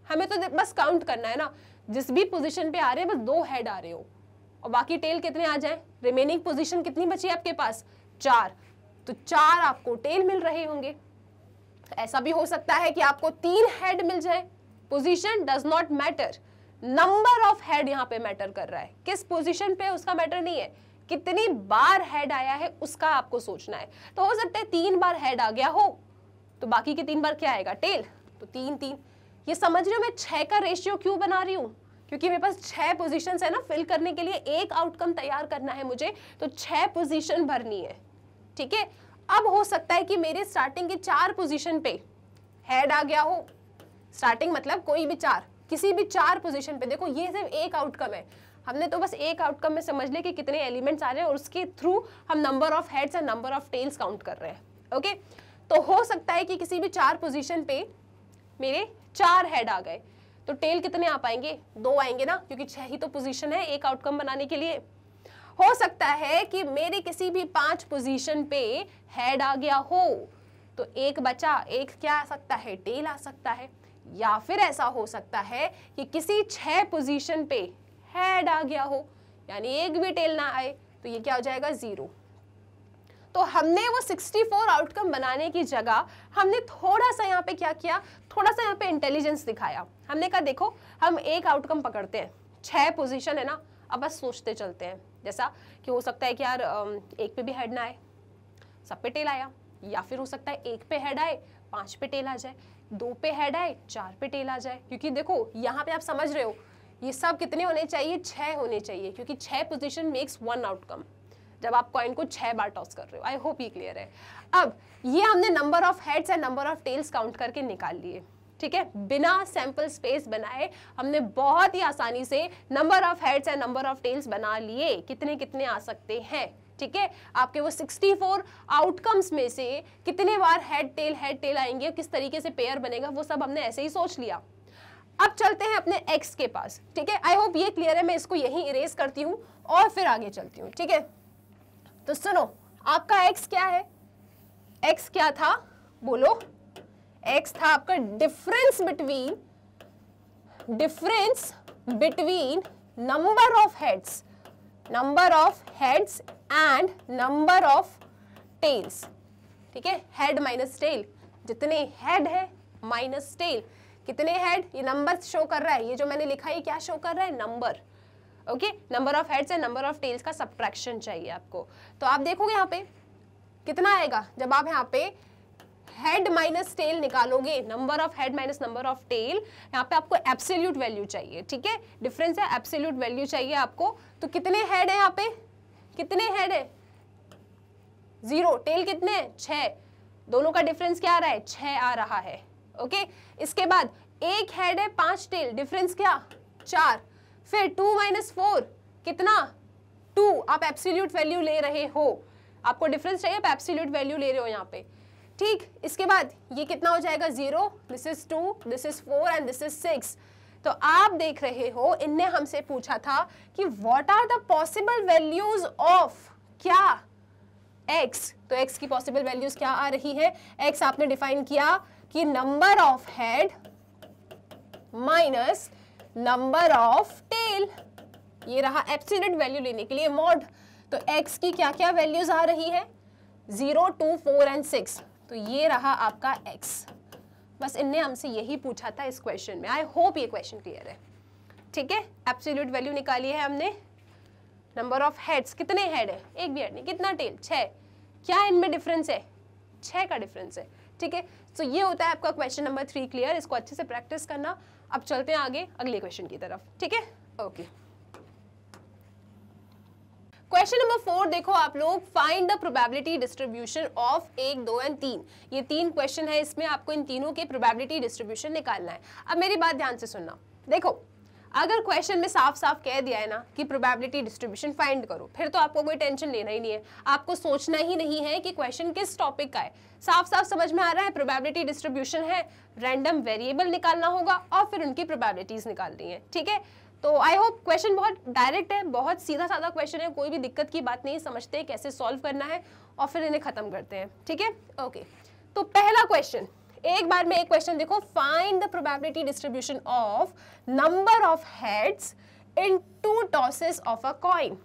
हमें तो बस काउंट करना है ना। जिस भी पोजीशन पे आ रहे हैं, बस दो हेड आ रहे हो। और बाकी टेल कितने आ जाए? रिमेनिंग पोजीशन कितनी बची है आपके पास? चार। तो चार आपको टेल मिल रहे होंगे। ऐसा भी हो सकता है कि आपको तीन हेड मिल जाए। Position does not matter number of head यहाँ पे मैटर कर रहा है। किस पोजीशन पे उसका मैटर नहीं है? कितनी बार हेड आया है, उसका आपको सोचना है। तो हो सकता है तीन बार हेड आ गया हो। तो बाकी के तीन बार क्या आएगा? टेल तो तीन तीन। ये समझ रहे हो मैं छह का रेशियो क्यों बना रही हूँ? क्योंकि मेरे पास छह पोजीशन है ना फिल करने के लिए एक आउटकम तैयार करना है मुझे। तो छह पोजीशन भरनी है। ठीक है? अब हो सकता है कि मेरे स्टार्टिंग के चार पोजीशन पे हेड आ गया हो। स्टार्टिंग मतलब कोई भी चार, किसी भी चार पोजीशन पे। देखो, ये सिर्फ़ एक आउटकम है। हमने तो बस एक आउटकम में समझ लिया कि कितने एलिमेंट्स आ रहे हैं और उसके थ्रू हम number of heads and number of tails count कर रहे हैं। ओके तो हो सकता है कि किसी भी चार पोजीशन पे मेरे चार हेड आ गए। तो टेल कितने आ पाएँगे? दो आएँगे ना, क्योंकि छह ही तो पोजीशन है एक आउटकम बनाने के लिए। हो सकता है कि मेरे किसी भी पाँच पोजीशन पे हेड आ गया हो। तो एक बचा, एक क्या आ सकता है? टेल आ सकता है। या फिर ऐसा हो सकता है कि किसी छह पोजीशन पे हेड आ गया हो, यानी एक भी टेल ना आए तो ये क्या हो जाएगा? ज़ीरो तो हमने वो 64 आउटकम बनाने की जगह हमने थोड़ा सा यहाँ पे क्या किया? थोड़ा सा यहाँ पे इंटेलिजेंस दिखाया। हमने कहा, देखो, हम एक आउटकम पकड़ते हैं। छह पोजीशन है ना, अब बस सोचते चलते हैं। जैसा कि हो सकता है कि यार एक पे भी हेड ना आए, सब पे टेल आया, या फिर हो सकता है एक पे हेड आए, पाँच पे टेल आ जाए, दो पे हेड आए, चार पे टेल आ जाए। क्योंकि देखो, यहाँ पे आप समझ रहे हो, ये सब कितने होने चाहिए? छह होने चाहिए, क्योंकि छह पोजिशन मेक्स वन आउटकम जब आप कॉइन को छह बार टॉस कर रहे हो आई होप ये क्लियर है। अब, ये हमने number of heads and number of tails count करके निकाल लिए। ठीक है? बिना सैंपल स्पेस बनाए हमने बहुत ही आसानी से number of heads and number of tails बना लिए। कितने कितने आ सकते हैं? ठीक है? आपके वो 64 आउटकम्स में से कितने बार हेड टेल हेड टेल आएँगे किस तरीके से पेयर बनेगा, वो सब हमने ऐसे ही सोच लिया। अब चलते हैं अपने एक्स के पास। ठीक है? आई होप ये क्लियर है। मैं इसको यही इरेज करती हूँ और फिर आगे चलती हूँ। ठीक है? तो सुनो, आपका एक्स क्या है? एक्स क्या था? बोलो। एक्स था आपका difference between difference between number of heads number of heads and number of tails ठीक है? हेड माइनस टेल जितने हेड है माइनस टेल कितने हेड ये नंबर शो कर रहा है. ये जो मैंने लिखा है क्या शो कर रहा है? Number okay number of heads and number of tails का सब्ट्रैक्शन चाहिए आपको. तो आप देखोगे यहाँ पे कितना आएगा? जब आप यहाँ पे हेड माइनस टेल निकालोगे number of head minus number of tail यहाँ पे आपको एब्सोल्यूट वैल्यू चाहिए, ठीक है? डिफरेंस है एब्सोल्यूट वैल्यू चाहिए आपको। तो कितने हेड है यहाँ पे? कितने हेड है? ज़ीरो टेल कितने छह. दोनों का डिफरेंस क्या आ रहा है? छह आ रहा है ओके इसके बाद एक हेड है, पाँच टेल डिफरेंस क्या? चार. फिर टू माइनस फोर कितना? टू आप एब्सोल्यूट वैल्यू ले रहे हो। आपको डिफरेंस चाहिए, आप एब्सोल्यूट वैल्यू ले रहे हो यहाँ पे। ठीक, इसके बाद ये कितना हो जाएगा? Zero this is two this is four and this is six तो आप देख रहे हो, इनने हमसे पूछा था कि what are the possible values of क्या? X. तो x की पॉसिबल वैल्यूज़ क्या आ रही है? X आपने डिफाइन किया कि number of head minus number of tail ये रहा एब्सोल्यूट वैल्यू लेने के लिए मॉड तो x की क्या क्या वैल्यूज़ आ रही है? Zero two four and six तो ये रहा आपका x बस इनने हमसे यही पूछा था इस क्वेश्चन में। आई होप ये क्वेश्चन क्लियर है। ठीक है? एब्सोल्यूट वैल्यू निकाली है हमने। नंबर ऑफ़ हेड्स कितने हेड है? एक भी हेड नहीं। कितना टेल छः क्या इनमें डिफरेंस है? छः का डिफरेंस है। ठीक है? तो ये होता है आपका क्वेश्चन नंबर थ्री क्लियर इसको अच्छे से प्रैक्टिस करना। अब चलते हैं आगे अगले क्वेश्चन की तरफ़। ठीक है? ओके क्वेश्चन नंबर फोर देखो आप लोग find the probability distribution of एक, दो एंड तीन। ये तीन क्वेश्चन है, इसमें आपको इन तीनों के प्रोबेबिलिटी डिस्ट्रीब्यूशन निकालना है। अब मेरी बात ध्यान से सुनना। देखो, अगर क्वेश्चन में साफ़ साफ़ कह दिया है ना कि प्रोबेबिलिटी डिस्ट्रीब्यूशन फाइंड करो, फिर तो आपको कोई टेंशन लेना ही नहीं है। आपको सोचना ही नहीं है कि क्वेश्चन किस टॉपिक का है। साफ़ साफ़ समझ में आ रहा है प्रोबेबिलिटी डिस्ट्रीब्यूशन है रैंडम वेरिएबल निकालना होगा और फिर उनकी प्रोबेबिलिटीज निकालनी है। ठीक है? तो आई होप क्वेश्चन बहुत डायरेक्ट है, बहुत सीधा साधा क्वेश्चन है, कोई भी दिक्कत की बात नहीं, समझते कैसे सॉल्व करना है और फिर इन्हें खत्म करते हैं, ठीक है? ओके तो पहला क्वेश्चन एक बार में एक क्वेश्चन देखो find the probability distribution of number of heads in two tosses of a coin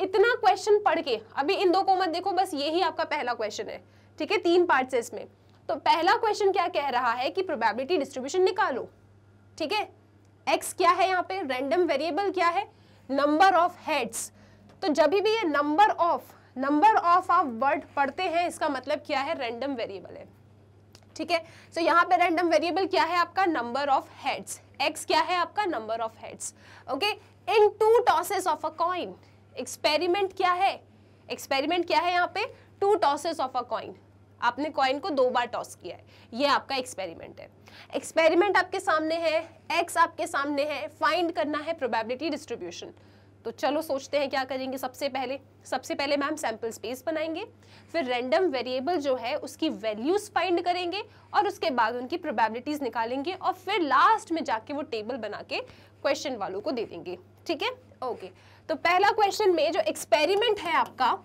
इतना क्वेश्चन पढ़ के, अभी इन दो को मत देखो, बस यही आपका पहला क्वेश्चन है, ठीक है? तीन पार्ट से इसमें। तो पहला क्वेश्चन क्या कह रहा है कि प्रोबेबिलिटी डिस्ट्रीब्यूशन निकालो, ठीक है? एक्स क्या है यहाँ पे? रैंडम वेरिएबल क्या है? नंबर ऑफ़ हेड्स तो जब भी ये नंबर ऑफ़ नंबर ऑफ़ आप वर्ड पढ़ते हैं, इसका मतलब क्या है? रैंडम वेरिएबल है। ठीक है? सो यहाँ पे रैंडम वेरिएबल क्या है आपका? नंबर ऑफ़ हेड्स एक्स क्या है आपका? Number of heads okay in two tosses of a coin experiment क्या है? एक्सपेरिमेंट क्या है यहाँ पे? Two tosses of a coin आपने कॉइन को दो बार टॉस किया है। ये आपका एक्सपेरिमेंट है। एक्सपेरिमेंट आपके सामने है एक्स आपके सामने है फाइंड करना है प्रोबेबिलिटी डिस्ट्रीब्यूशन तो चलो सोचते हैं क्या करेंगे सबसे पहले। सबसे पहले मैम सैंपल स्पेस बनाएँगे, फिर रैंडम वेरिएबल जो है उसकी वैल्यूज़ फाइंड करेंगे और उसके बाद उनकी प्रोबेबिलिटीज निकालेंगे और फिर लास्ट में जाके वो टेबल बना के क्वेश्चन वालों को दे देंगे। ठीक है? ओके तो पहला क्वेश्चन में जो एक्सपेरिमेंट है आपका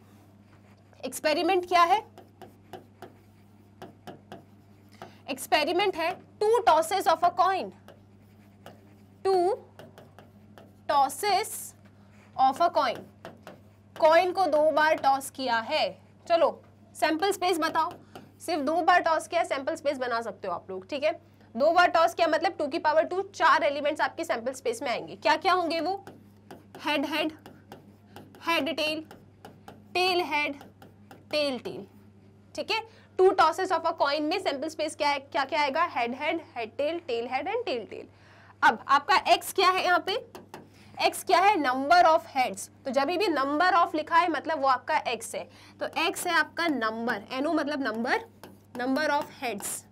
एक्सपेरिमेंट क्या है? एक्सपेरिमेंट है two tosses of a coin two tosses of a coin coin को दो बार टॉस किया है। चलो सैंपल स्पेस बताओ। सिर्फ़ दो बार टॉस किया सैंपल स्पेस बना सकते हो आप लोग, ठीक है? दो बार टॉस किया मतलब टू की पावर टू चार एलिमेंट्स आपके सैंपल स्पेस में आएँगे। क्या क्या होंगे वो? Head head head tail tail head tail tail ठीक है? Two tosses of a coin में सैंपल स्पेस क्या है, क्या क्या आएगा? Head head head tail tail head and tail tail अब आपका एक्स क्या है यहाँ पे? एक्स क्या है? नंबर ऑफ़ हेड्स तो जब भी नंबर ऑफ़ लिखा है मतलब वो आपका एक्स है। तो एक्स है आपका नंबर एनो मतलब नंबर नंबर ऑफ़ हेड्स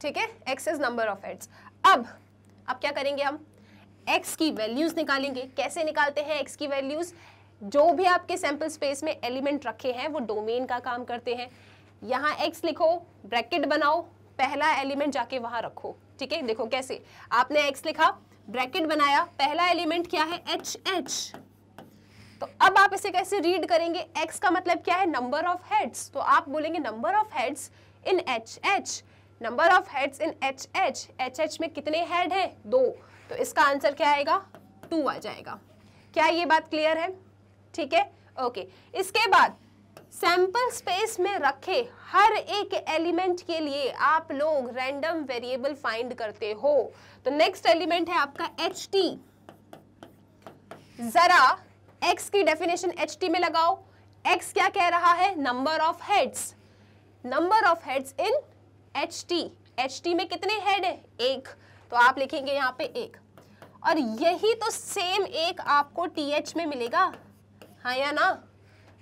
ठीक है? X is number of heads अब अब क्या करेंगे हम? एक्स की वैल्यूज़ निकालेंगे। कैसे निकालते हैं एक्स की वैल्यूज़ जो भी आपके सैंपल स्पेस में एलिमेंट रखे हैं, वो डोमेन का काम करते हैं। यहाँ एक्स लिखो ब्रैकेट बनाओ, पहला एलिमेंट जाके वहाँ रखो। ठीक है? देखो कैसे। आपने एक्स लिखा ब्रैकेट बनाया, पहला एलिमेंट क्या है? एच एच तो अब आप इसे कैसे रीड करेंगे? एक्स का मतलब क्या है? नंबर ऑफ़ हेड्स तो आप बोलेंगे number of heads in H H number of heads in H H H H में कितने हेड है? दो। तो इसका आंसर क्या आएगा? टू आ जाएगा। क्या ये बात क्लियर है? ठीक है? ओके इसके बाद सैंपल स्पेस में रखे हर एक एलिमेंट के लिए आप लोग रैंडम वेरिएबल फाइंड करते हो। तो नेक्स्ट एलिमेंट है आपका एच टी जरा एक्स की डेफिनेशन एच टी में लगाओ। एक्स क्या कह रहा है? Number of heads number of heads in H T H T में कितने हेड है? एक। तो आप लिखेंगे यहाँ पे एक। और यही तो सेम एक आपको टी एच में मिलेगा। हाँ या ना?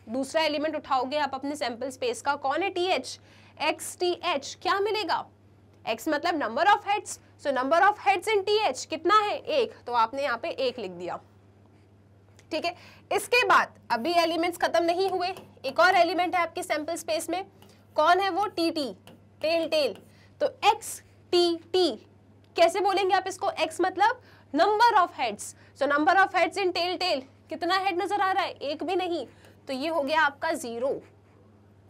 दूसरा एलिमेंट उठाओगे आप अपने सैंपल स्पेस का, कौन है T H X T H क्या मिलेगा? एक्स मतलब number of heads so number of heads in T H कितना है? एक। तो आपने यहाँ पे एक लिख दिया। ठीक है? इसके बाद, अभी एलिमेंट्स खत्म नहीं हुए। एक और एलिमेंट है आपके सैंपल स्पेस में। कौन है वो? टी टी टेल टेल तो एक्स टी टी कैसे बोलेंगे आप इसको? एक्स मतलब number of heads so number of heads in tail tail कितना हेड नज़र आ रहा है? एक भी नहीं। तो ये हो गया आपका ज़ीरो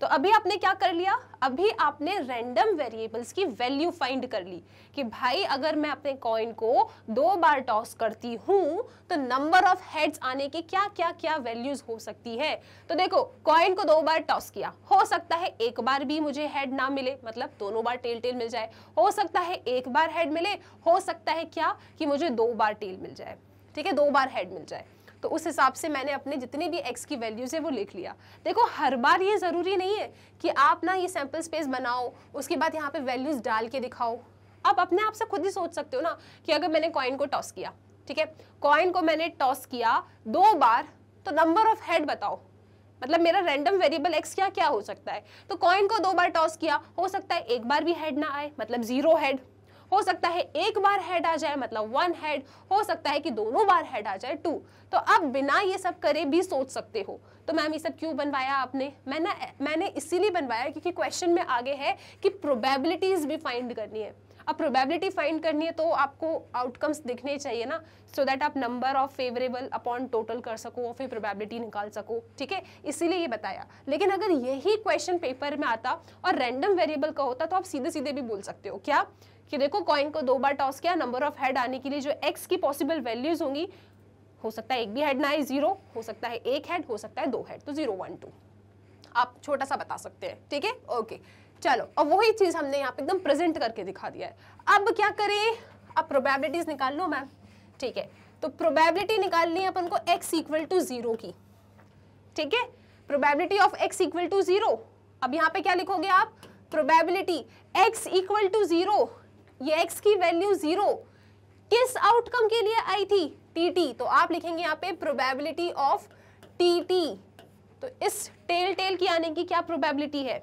तो अभी आपने क्या कर लिया? अभी आपने रैंडम वेरिएबल्स की वैल्यू फाइंड कर ली कि भाई, अगर मैं अपने कॉइन को दो बार टॉस करती हूँ तो नंबर ऑफ़ हेड्स आने की क्या क्या क्या वैल्यूज़ हो सकती है? तो देखो कॉइन को दो बार टॉस किया। हो सकता है एक बार भी मुझे हेड ना मिले मतलब दोनों बार टेल टेल मिल जाए। हो सकता है एक बार हेड मिले, हो सकता है क्या? कि मुझे दो बार टेल मिल जाए। ठीक है? दो बार हेड मिल जाए। तो उस हिसाब से मैंने अपने जितने भी एक्स की वैल्यूज़ है वो लिख लिया। देखो, हर बार ये ज़रूरी नहीं है कि आप ना ये सैंपल स्पेस बनाओ, उसके बाद यहाँ पे वैल्यूज़ डाल के दिखाओ। आप अपने आप से खुद ही सोच सकते हो ना कि अगर मैंने कॉइन को टॉस किया, ठीक है? कॉइन को मैंने टॉस किया दो बार तो नंबर ऑफ़ हेड बताओ। मतलब मेरा रैंडम वेरिएबल एक्स क्या क्या हो सकता है? तो कॉइन को दो बार टॉस किया, हो सकता है एक बार भी हेड ना आए मतलब ज़ीरो हेड हो सकता है एक बार हेड आ जाए मतलब वन हेड हो सकता है कि दोनों बार हेड आ जाए टू तो आप बिना ये सब करे भी सोच सकते हो। तो मैम, ये सब क्यों बनवाया आपने? मैंने मैंने इसीलिए बनवाया क्योंकि क्वेश्चन में आगे है कि प्रोबेबिलिटीज भी फाइंड करनी है। अब प्रोबेबिलिटी फाइंड करनी है तो आपको आउटकम्स दिखने चाहिए ना सो दैट आप number of favourable upon total कर सको और फिर प्रोबेबिलिटी निकाल सको, ठीक है? इसीलिए ये बताया। लेकिन अगर यही क्वेश्चन पेपर में आता और रैंडम वेरिएबल का होता तो आप सीधे सीधे भी बोल सकते हो। क्या? कि देखो कॉइन को दो बार टॉस किया नंबर ऑफ़ हेड आने के लिए जो एक्स की पॉसिबल वैल्यूज़ होंगी, हो सकता है एक भी हेड ना आए ज़ीरो हो सकता है एक हेड हो सकता है दो हेड तो ज़ीरो वन टू आप छोटा सा बता सकते हैं, ठीक है? ओके चलो और वही चीज़ हमने यहाँ पे एकदम प्रेजेंट करके दिखा दिया है। अब क्या करें? अब प्रोबेबिलिटीज निकाल लो मैम ठीक है? तो प्रोबेबिलिटी निकालनी है अपन को x इक्वल टू ज़ीरो की। ठीक है? Probability of x equal to zero अब यहाँ पे क्या लिखोगे आप? Probability x equal to zero ये x की वैल्यू ज़ीरो किस आउटकम के लिए आई थी? टी टी तो आप लिखेंगे यहाँ पे प्रोबेबिलिटी ऑफ़ टी टी तो इस टेल टेल की आने की क्या प्रोबेबिलिटी है?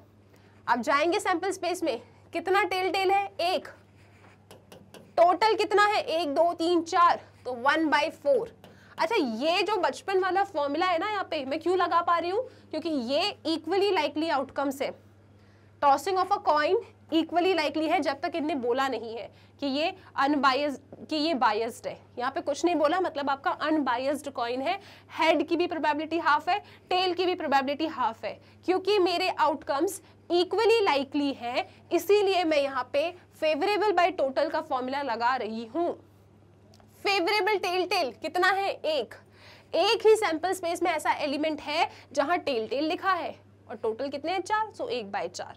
आप जाएँगे सैंपल स्पेस में, कितना टेल टेल है? एक। टोटल कितना है? एक, दो, तीन, चार। तो वन बाई फोर अच्छा ये जो बचपन वाला फॉर्मूला है ना यहाँ पे, मैं क्यों लगा पा रही हूँ? क्योंकि ये इक्वली लाइकली आउटकम्स है। Tossing of a coin equally likely है जब तक इनने बोला नहीं है कि ये अनबायस्ड कि ये बायस्ड है। यहाँ पे कुछ नहीं बोला मतलब आपका अनबायस्ड कॉइन है। हेड की भी प्रोबेबिलिटी हाफ़ है टेल की भी प्रोबेबिलिटी हाफ़ है। क्योंकि मेरे आउटकम्स इक्वली लाइकली है, इसीलिए मैं यहाँ पे फेवरेबल बाय टोटल का फॉर्मूला लगा रही हूँ। फेवरेबल टेल टेल कितना है? एक। एक ही सैंपल स्पेस में ऐसा एलिमेंट है जहाँ टेल टेल लिखा है। और टोटल कितने हैं? चार। सो एक बाय चार।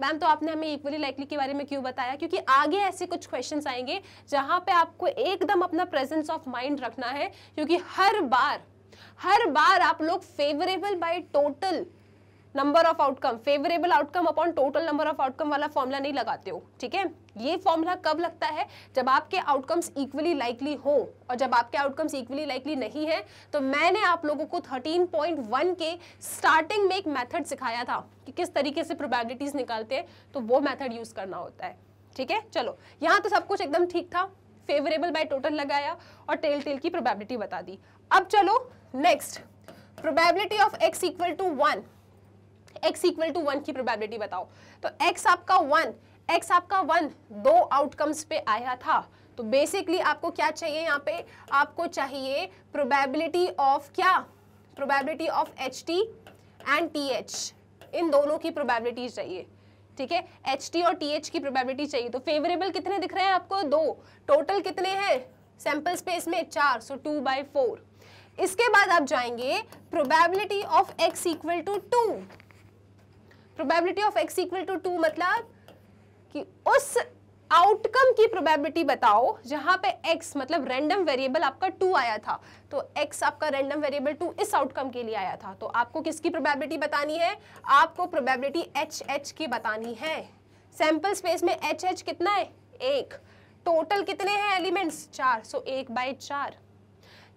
मैम तो आपने हमें इक्वली लाइकली के बारे में क्यों बताया? क्योंकि आगे ऐसे कुछ क्वेश्चंस आएँगे जहाँ पे आपको एकदम अपना प्रेजेंस ऑफ़ माइंड रखना है, क्योंकि हर बार हर बार आप लोग favourable by total number of outcome favourable outcome upon total number of outcome वाला फॉर्मूला नहीं लगाते हो, ठीक है? ये फॉर्मूला कब लगता है? जब आपके आउटकम्स इक्वली लाइकली हो और जब आपके आउटकम्स इक्वली लाइकली नहीं है तो मैंने आप लोगों को 13.1 के स्टार्टिंग में एक मेथड सिखाया था कि किस तरीके से प्रोबेबिलिटीज निकालते हैं तो वो मेथड यूज़ करना होता है, ठीक है? चलो, यहाँ तो सब कुछ एकदम ठीक था फेवरेबल बाय टोटल लगाया और टेल टेल की प्रोबेबिलिटी बता दी। अब चलो next probability of x equal to one x equal to one की प्रोबेबिलिटी बताओ। तो एक्स आपका वन एक्स आपका वन दो आउटकम्स पे आया था। तो बेसिकली आपको क्या चाहिए यहाँ पे? आपको चाहिए प्रोबेबिलिटी ऑफ़ क्या? Probability of H T and T H इन दोनों की प्रोबेबिलिटी चाहिए। ठीक है? एच टी और टी एच की प्रोबेबिलिटी चाहिए। तो फेवरेबल कितने दिख रहे हैं आपको? दो। टोटल कितने हैं? सैंपल स्पेस में चार सो टू बाई फोर इसके बाद आप जाएँगे probability of x equal to two probability of x equal to two मतलब कि उस आउटकम की प्रोबेबिलिटी बताओ, जहाँ पे x मतलब रैंडम वेरिएबल आपका टू आया था। तो x आपका रैंडम वेरिएबल टू इस आउटकम के लिए आया था। तो आपको किसकी प्रोबेबिलिटी बतानी है? आपको प्रोबेबिलिटी एच एच की बतानी है। सैंपल स्पेस में एच एच कितना है? एक। टोटल कितने हैं एलिमेंट्स चार। सो एक बाई चार।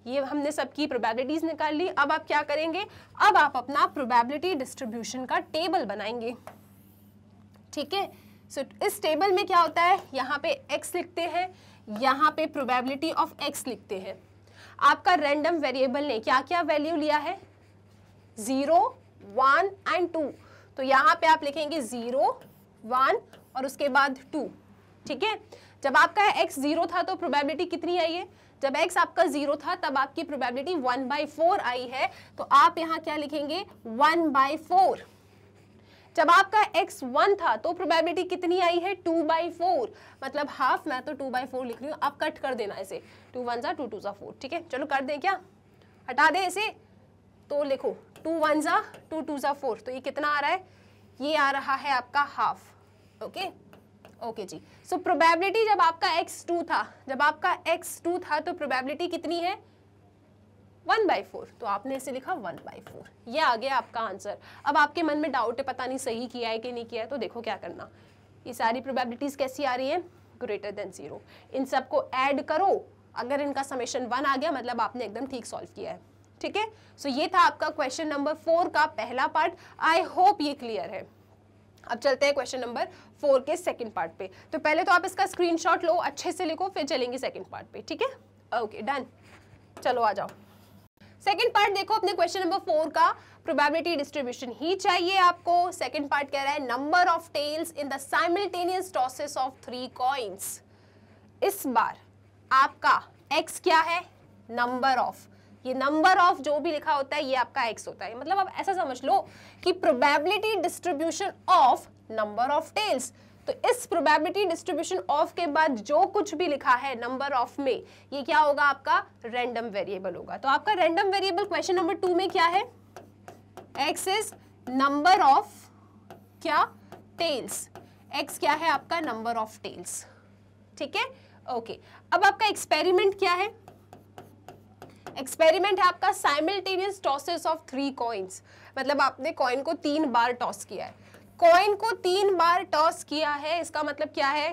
ये हमने सबकी प्रोबेबिलिटीज निकाल ली। अब आप क्या करेंगे? अब आप अपना प्रोबेबिलिटी डिस्ट्रीब्यूशन का टेबल बनाएँगे। ठीक है? सो इस टेबल में क्या होता है? यहाँ पे x लिखते हैं, यहाँ पे प्रोबेबिलिटी ऑफ़ x लिखते हैं। आपका रैंडम वेरिएबल ने क्या क्या वैल्यू लिया है? ज़ीरो वन एंड टू तो यहाँ पे आप लिखेंगे ज़ीरो वन और उसके बाद टू ठीक है? जब आपका एक्स ज़ीरो था तो प्रोबेबिलिटी कितनी आई है? जब x आपका ज़ीरो था, तब आपकी प्रोबेबिलिटी वन बाई फोर आई है। तो आप यहाँ क्या लिखेंगे? वन बाई फोर जब आपका x था तो प्रोबेबिलिटी कितनी आई है? टू बाई फोर मतलब हाफ़ मैं तो टू बाई फोर लिख रही हूँ। आप कट कर देना इसे। टू वन जा टू टू जा फोर ठीक है? चलो कर दें क्या? हटा दें इसे। तो लिखो टू वन ज़ा टू टू ज़ा फोर तो ये कितना आ रहा है? ये आ रहा है आपका हाफ़ ओके ओके जी. सो प्रोबेबिलिटी जब आपका एक्स टू था, जब आपका एक्स टू था तो प्रोबेबिलिटी कितनी है? वन बाई फोर तो आपने इसे लिखा वन बाई फोर ये आ गया आपका आंसर अब आपके मन में डाउट है, पता नहीं सही किया है कि नहीं किया है तो देखो क्या करना. ये सारी प्रोबेबिलिटीज कैसी आ रही है? ग्रेटर देन ज़ीरो इन सबको ऐड करो. अगर इनका समेशन वन आ गया मतलब आपने एकदम ठीक सॉल्व किया है. ठीक है? सो ये था आपका क्वेश्चन नंबर फोर का पहला पार्ट आई होप ये क्लियर है. अब चलते हैं क्वेश्चन नंबर फोर के सेकंड पार्ट पे। तो पहले तो आप इसका स्क्रीनशॉट लो, अच्छे से लिखो, फिर चलेंगे सेकंड पार्ट पे, ठीक है? ओके डन चलो, आ जाओ। सेकंड पार्ट देखो अपने क्वेश्चन नंबर फोर का। प्रोबेबिलिटी डिस्ट्रीब्यूशन ही चाहिए आपको। सेकंड पार्ट कह रहा है number of tails in the simultaneous tosses of three coins इस बार आपका एक्स क्या है? नंबर ऑफ़ ये नंबर ऑफ़ जो भी लिखा होता है, ये आपका एक्स होता है। मतलब आप ऐसा समझ लो कि probability distribution of number of tails तो इस प्रोबेबिलिटी डिस्ट्रीब्यूशन ऑफ़ के बाद जो कुछ भी लिखा है नंबर ऑफ़ में, ये क्या होगा आपका? रैंडम वेरिएबल होगा। तो आपका random variable question number two में क्या है? एक्स इज़ नंबर ऑफ़ क्या? टेल्स एक्स क्या है आपका? नंबर ऑफ़ टेल्स ठीक है? ओके अब आपका एक्सपेरिमेंट क्या है? एक्सपेरिमेंट है आपका simultaneous tosses of three coins मतलब आपने कॉइन को तीन बार टॉस किया है। कॉइन को तीन बार टॉस किया है, इसका मतलब क्या है?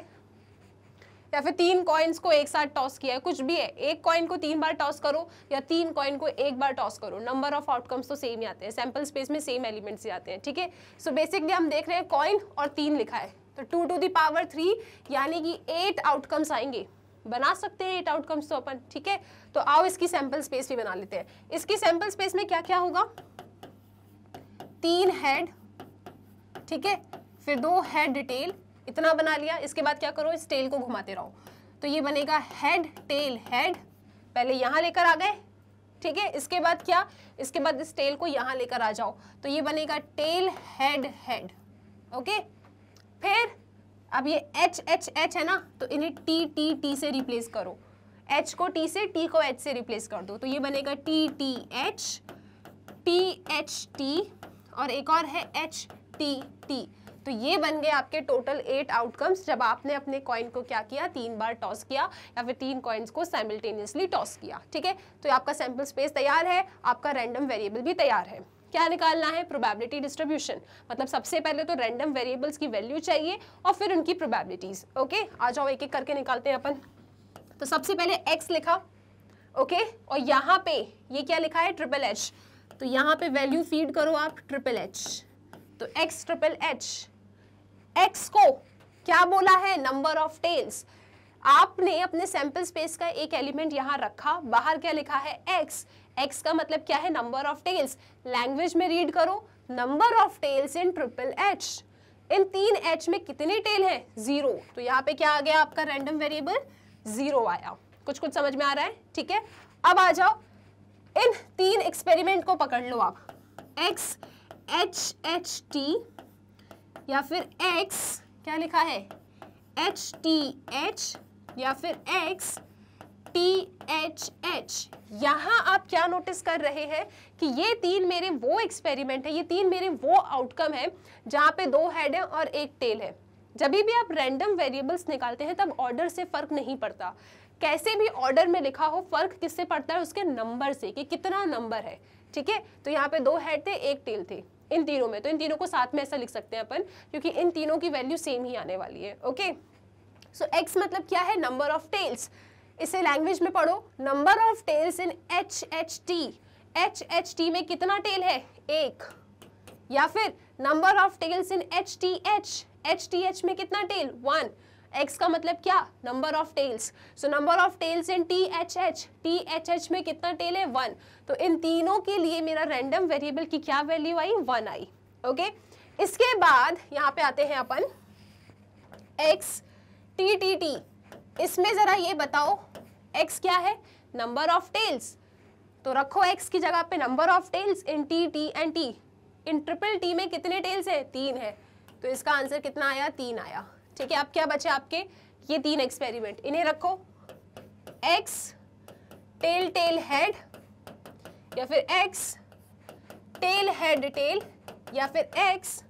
या फिर तीन कॉइन्स को एक साथ टॉस किया है, कुछ भी है। एक कॉइन को तीन बार टॉस करो या तीन कॉइन को एक बार टॉस करो। नंबर ऑफ़ आउटकम्स तो सेम ही आते हैं। सैंपल स्पेस में सेम एलिमेंट्स ही आते हैं, ठीक है? सो बेसिकली हम देख रहे हैं कॉइन और तीन लिखा है। तो टू टू दावर थ्री यानी कि एट आउटकम्स आएँगे। बना सकते हैं एट आउटकम्स तो अपन, ठीक है? तो आओ इसकी सैंपल स्पेस भी बना लेते हैं। इसकी सैंपल स्पेस में क्या क्या होगा? तीन हेड ठीक है? फिर दो हेड टेल इतना बना लिया। इसके बाद क्या करो? इस टेल को घुमाते रहो। तो ये बनेगा हेड टेल हेड पहले यहाँ लेकर आ गए, ठीक है? इसके बाद क्या? इसके बाद इस टेल को यहाँ लेकर आ जाओ। तो ये बनेगा टेल हेड हेड ओके फिर, अब ये एच एच एच है ना? तो इन्हें टी टी टी से रिप्लेस करो। एच को टी से टी को एच से रिप्लेस कर दो। तो ये बनेगा T T H T H T और एक और है एच टी टी तो ये बन गए आपके टोटल एट आउटकम्स जब आपने अपने कॉइन को क्या किया? तीन बार टॉस किया या फिर तीन कॉइन्स को साइमल्टेनियसली टॉस किया, ठीक है? तो आपका सैंपल स्पेस तैयार है, आपका रैंडम वेरिएबल भी तैयार है। क्या निकालना है? प्रोबेबिलिटी डिस्ट्रीब्यूशन मतलब सबसे पहले तो रैंडम वेरिएबल्स की वैल्यू चाहिए और फिर उनकी प्रोबेबिलिटीज ओके आ जाओ एक एक करके निकालते हैं अपन। तो सबसे पहले एक्स लिखा, ओके? और यहाँ पे ये क्या लिखा है? ट्रिपल एच तो यहाँ पे वैल्यू फ़ीड करो आप ट्रिपल एच तो एक्स ट्रिपल एच एक्स को क्या बोला है? नंबर ऑफ़ टेल्स आपने अपने सैंपल स्पेस का एक एलिमेंट यहाँ रखा, बाहर क्या लिखा है? एक्स एक्स का मतलब क्या है? नंबर ऑफ़ टेल्स लैंग्वेज में रीड करो number of tails in triple H इन तीन एच में कितने टेल है? ज़ीरो तो यहाँ पे क्या आ गया आपका रैंडम वेरिएबल ज़ीरो आया कुछ कुछ समझ में आ रहा है? ठीक है? अब आ जाओ। इन तीन एक्सपेरिमेंट को पकड़ लो आप। एक्स एच एच टी या फिर एक्स क्या लिखा है? एच टी एच या फिर एक्स टी एच एच यहाँ आप क्या नोटिस कर रहे हैं कि ये तीन मेरे वो एक्सपेरिमेंट है, ये तीन मेरे वो आउटकम है, जहाँ पे दो हेड है और एक टेल है। जब भी आप रैंडम वेरिएबल्स निकालते हैं, तब ऑर्डर से फ़र्क नहीं पड़ता। कैसे भी ऑर्डर में लिखा हो, फ़र्क किससे पड़ता है, उसके नंबर से, कि कितना नंबर है। ठीक है? तो यहाँ पे दो हेड थे, एक टेल थे, इन तीनों में। तो इन तीनों को साथ में ऐसा लिख सकते हैं अपन, क्योंकि इन तीनों की वैल्यू सेम ही आने वाली है। ओके सो एक्स मतलब क्या है? नंबर ऑफ़ टेल्स इसे लैंग्वेज में पढ़ो। Number of tails in H H T H H T में कितना टेल है? एक। या फिर number of tails in H T H H T H में कितना टेल वन एक्स का मतलब क्या? Number of tails so number of tails in T H H T H H में कितना टेल है? वन तो इन तीनों के लिए मेरा रैंडम वेरिएबल की क्या वैल्यू आई? वन आई. ओके इसके बाद यहाँ पे आते हैं अपन. एक्स टी टी टी इसमें जरा ये बताओ एक्स क्या है? नंबर ऑफ़ टेल्स तो रखो एक्स की जगह पे number of tails in T T and T in triple T में कितने टेल्स है? तीन है. तो इसका आंसर कितना आया? तीन आया। ठीक है, अब क्या बचे आपके? ये तीन एक्सपेरिमेंट इन्हें रखो। एक्स टेल टेल हेड या फिर एक्स टेल हेड टेल या फिर एक्स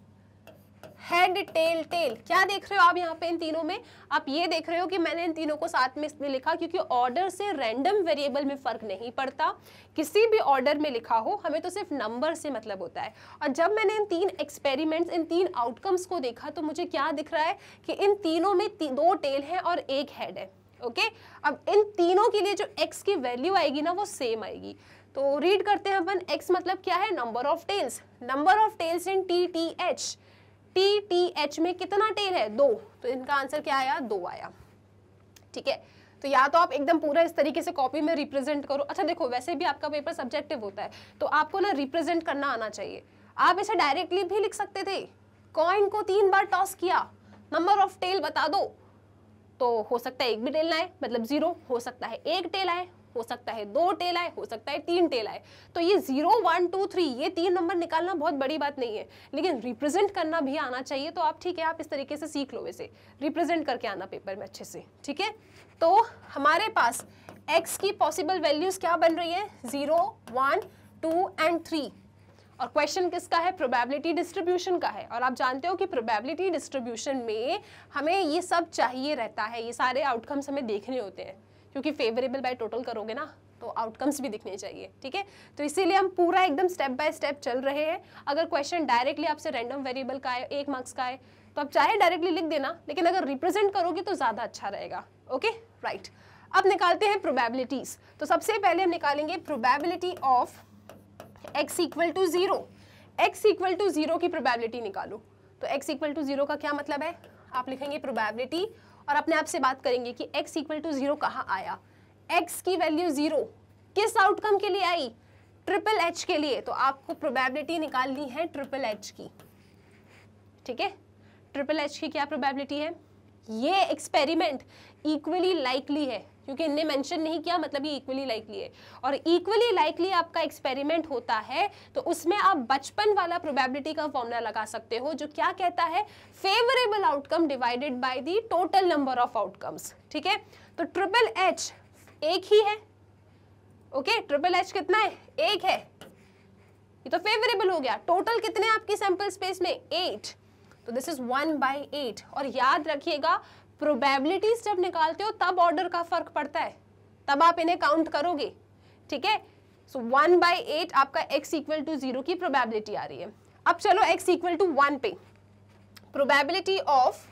हेड टेल टेल क्या देख रहे हो आप यहाँ पे इन तीनों में? आप ये देख रहे हो कि मैंने इन तीनों को साथ में इसलिए लिखा क्योंकि ऑर्डर से रैंडम वेरिएबल में फ़र्क नहीं पड़ता। किसी भी ऑर्डर में लिखा हो हमें तो सिर्फ़ नंबर से मतलब होता है। और जब मैंने इन तीन एक्सपेरिमेंट्स इन तीन आउटकम्स को देखा तो मुझे क्या दिख रहा है कि इन तीनों में ती, दो टेल है और एक हेड है ओके अब इन तीनों के लिए जो एक्स की वैल्यू आएगी ना वो सेम आएगी। तो रीड करते हैं अपन एक्स मतलब क्या है? Number of tails number of tails in T T H T T H में कितना टेल है? दो। तो इनका आंसर क्या आया? दो आया। ठीक है? तो या तो आप एकदम पूरा इस तरीके से कॉपी में रिप्रेजेंट करो। अच्छा देखो, वैसे भी आपका पेपर सब्जेक्टिव होता है तो आपको ना रिप्रेजेंट करना आना चाहिए। आप इसे डायरेक्टली भी लिख सकते थे। कॉइन को तीन बार टॉस किया। नंबर ऑफ़ टेल बता दो। तो हो सकता है एक भी टेल आए मतलब ज़ीरो हो सकता है एक टेल आए हो सकता है, दो टेल आए, हो सकता है तीन टेल आए। तो ये ज़ीरो वन टू थ्री ये तीन नंबर निकालना बहुत बड़ी बात नहीं है। लेकिन रिप्रेजेंट करना भी आना चाहिए तो आप ठीक है, आप इस तरीके से सीख लो वैसे रिप्रेजेंट करके आना पेपर में अच्छे से, ठीक है? तो हमारे पास x की पॉसिबल वैल्यूज़ क्या बन रही है? Zero one two and three और क्वेश्चन किसका है? प्रोबेबिलिटी डिस्ट्रीब्यूशन का है। और आप जानते हो कि प्रोबेबिलिटी डिस्ट्रीब्यूशन में हमें ये सब चाहिए रहता है, ये सारे आउटकम्स हमें देखने होते हैं। क्योंकि फेवरेबल बाय टोटल करोगे ना तो आउटकम्स भी दिखने चाहिए, ठीक है? तो इसीलिए हम पूरा एकदम स्टेप बाय स्टेप चल रहे हैं। अगर क्वेश्चन डायरेक्टली आपसे रैंडम वेरिएबल का है एक मार्क्स का है तो आप चाहे डायरेक्टली लिख देना, लेकिन अगर रिप्रेजेंट करोगे तो ज़्यादा अच्छा रहेगा ओके राइट अब निकालते हैं प्रोबेबिलिटीज तो सबसे पहले हम निकालेंगे probability of x equal to zero x equal to zero की प्रोबेबिलिटी निकालो। तो एक्स इक्वल टू ज़ीरो का क्या मतलब है? आप लिखेंगे प्रोबेबिलिटी और अपने आप से बात करेंगे कि x इक्वल टू ज़ीरो कहाँ आया? x की वैल्यू ज़ीरो किस आउटकम के लिए आई? ट्रिपल एच के लिए। तो आपको प्रोबेबिलिटी निकालनी है ट्रिपल एच की। ठीक है? ट्रिपल एच की क्या प्रोबेबिलिटी है? ये एक्सपेरिमेंट इक्वली लाइकली है। क्योंकि इनने मेंशन नहीं किया मतलब ये इक्वली लाइकली है। और इक्वली लाइकली आपका एक्सपेरिमेंट होता है तो उसमें आप बचपन वाला प्रोबेबिलिटी का फॉर्मूला लगा सकते हो, जो क्या कहता है favourable outcome divided by the total number of outcomes ठीक है? तो ट्रिपल एच एक ही है ओके ट्रिपल एच कितना है? एक है। ये तो फेवरेबल हो गया। टोटल कितने आपकी सैंपल स्पेस में? एट तो this is one by eight और याद रखिएगा प्रोबेबिलिटीज जब निकालते हो, तब ऑर्डर का फ़र्क पड़ता है। तब आप इन्हें काउंट करोगे। ठीक है? सो वन बाई एट आपका एक्स इक्वल टू ज़ीरो की प्रोबेबिलिटी आ रही है। अब चलो एक्स इक्वल टू वन पे। Probability of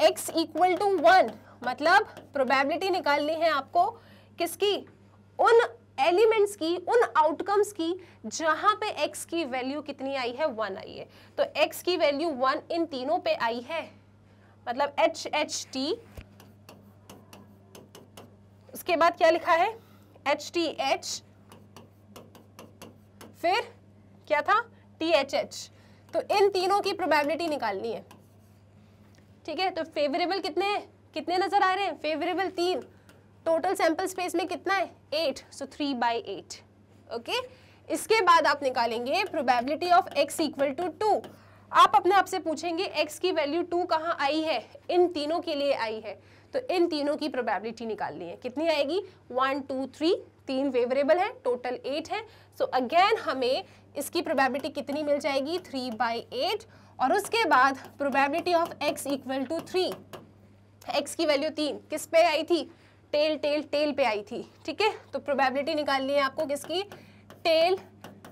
x equal to one मतलब प्रोबेबिलिटी निकालनी है आपको किसकी? उन एलिमेंट्स की, उन आउटकम्स की जहाँ पे x की वैल्यू कितनी आई है? वन आई है। तो x की वैल्यू वन इन तीनों पे आई है। मतलब एच एच टी उसके बाद क्या लिखा है? एच टी एच फिर क्या था? टी एच एच तो इन तीनों की प्रोबेबिलिटी निकालनी है। ठीक है? तो फेवरेबल कितने हैं? कितने नज़र आ रहे हैं? फेवरेबल तीन। टोटल सैंपल स्पेस में कितना है? Eight so three by eight okay इसके बाद आप निकालेंगे probability of x equal to two आप अपने आप से पूछेंगे, x की वैल्यू टू कहाँ आई है? इन तीनों के लिए आई है। तो इन तीनों की प्रोबेबिलिटी निकालनी है। कितनी आएगी? वन टू थ्री तीन फेवरेबल है टोटल एट है। सो अगेन हमें इसकी प्रोबेबिलिटी कितनी मिल जाएगी? थ्री बाई एट और उसके बाद probability of x equal to three x की वैल्यू तीन। किस पे आई थी? टेल टेल टेल पे आई थी। ठीक है? तो प्रोबेबिलिटी निकालनी है आपको किसकी? टेल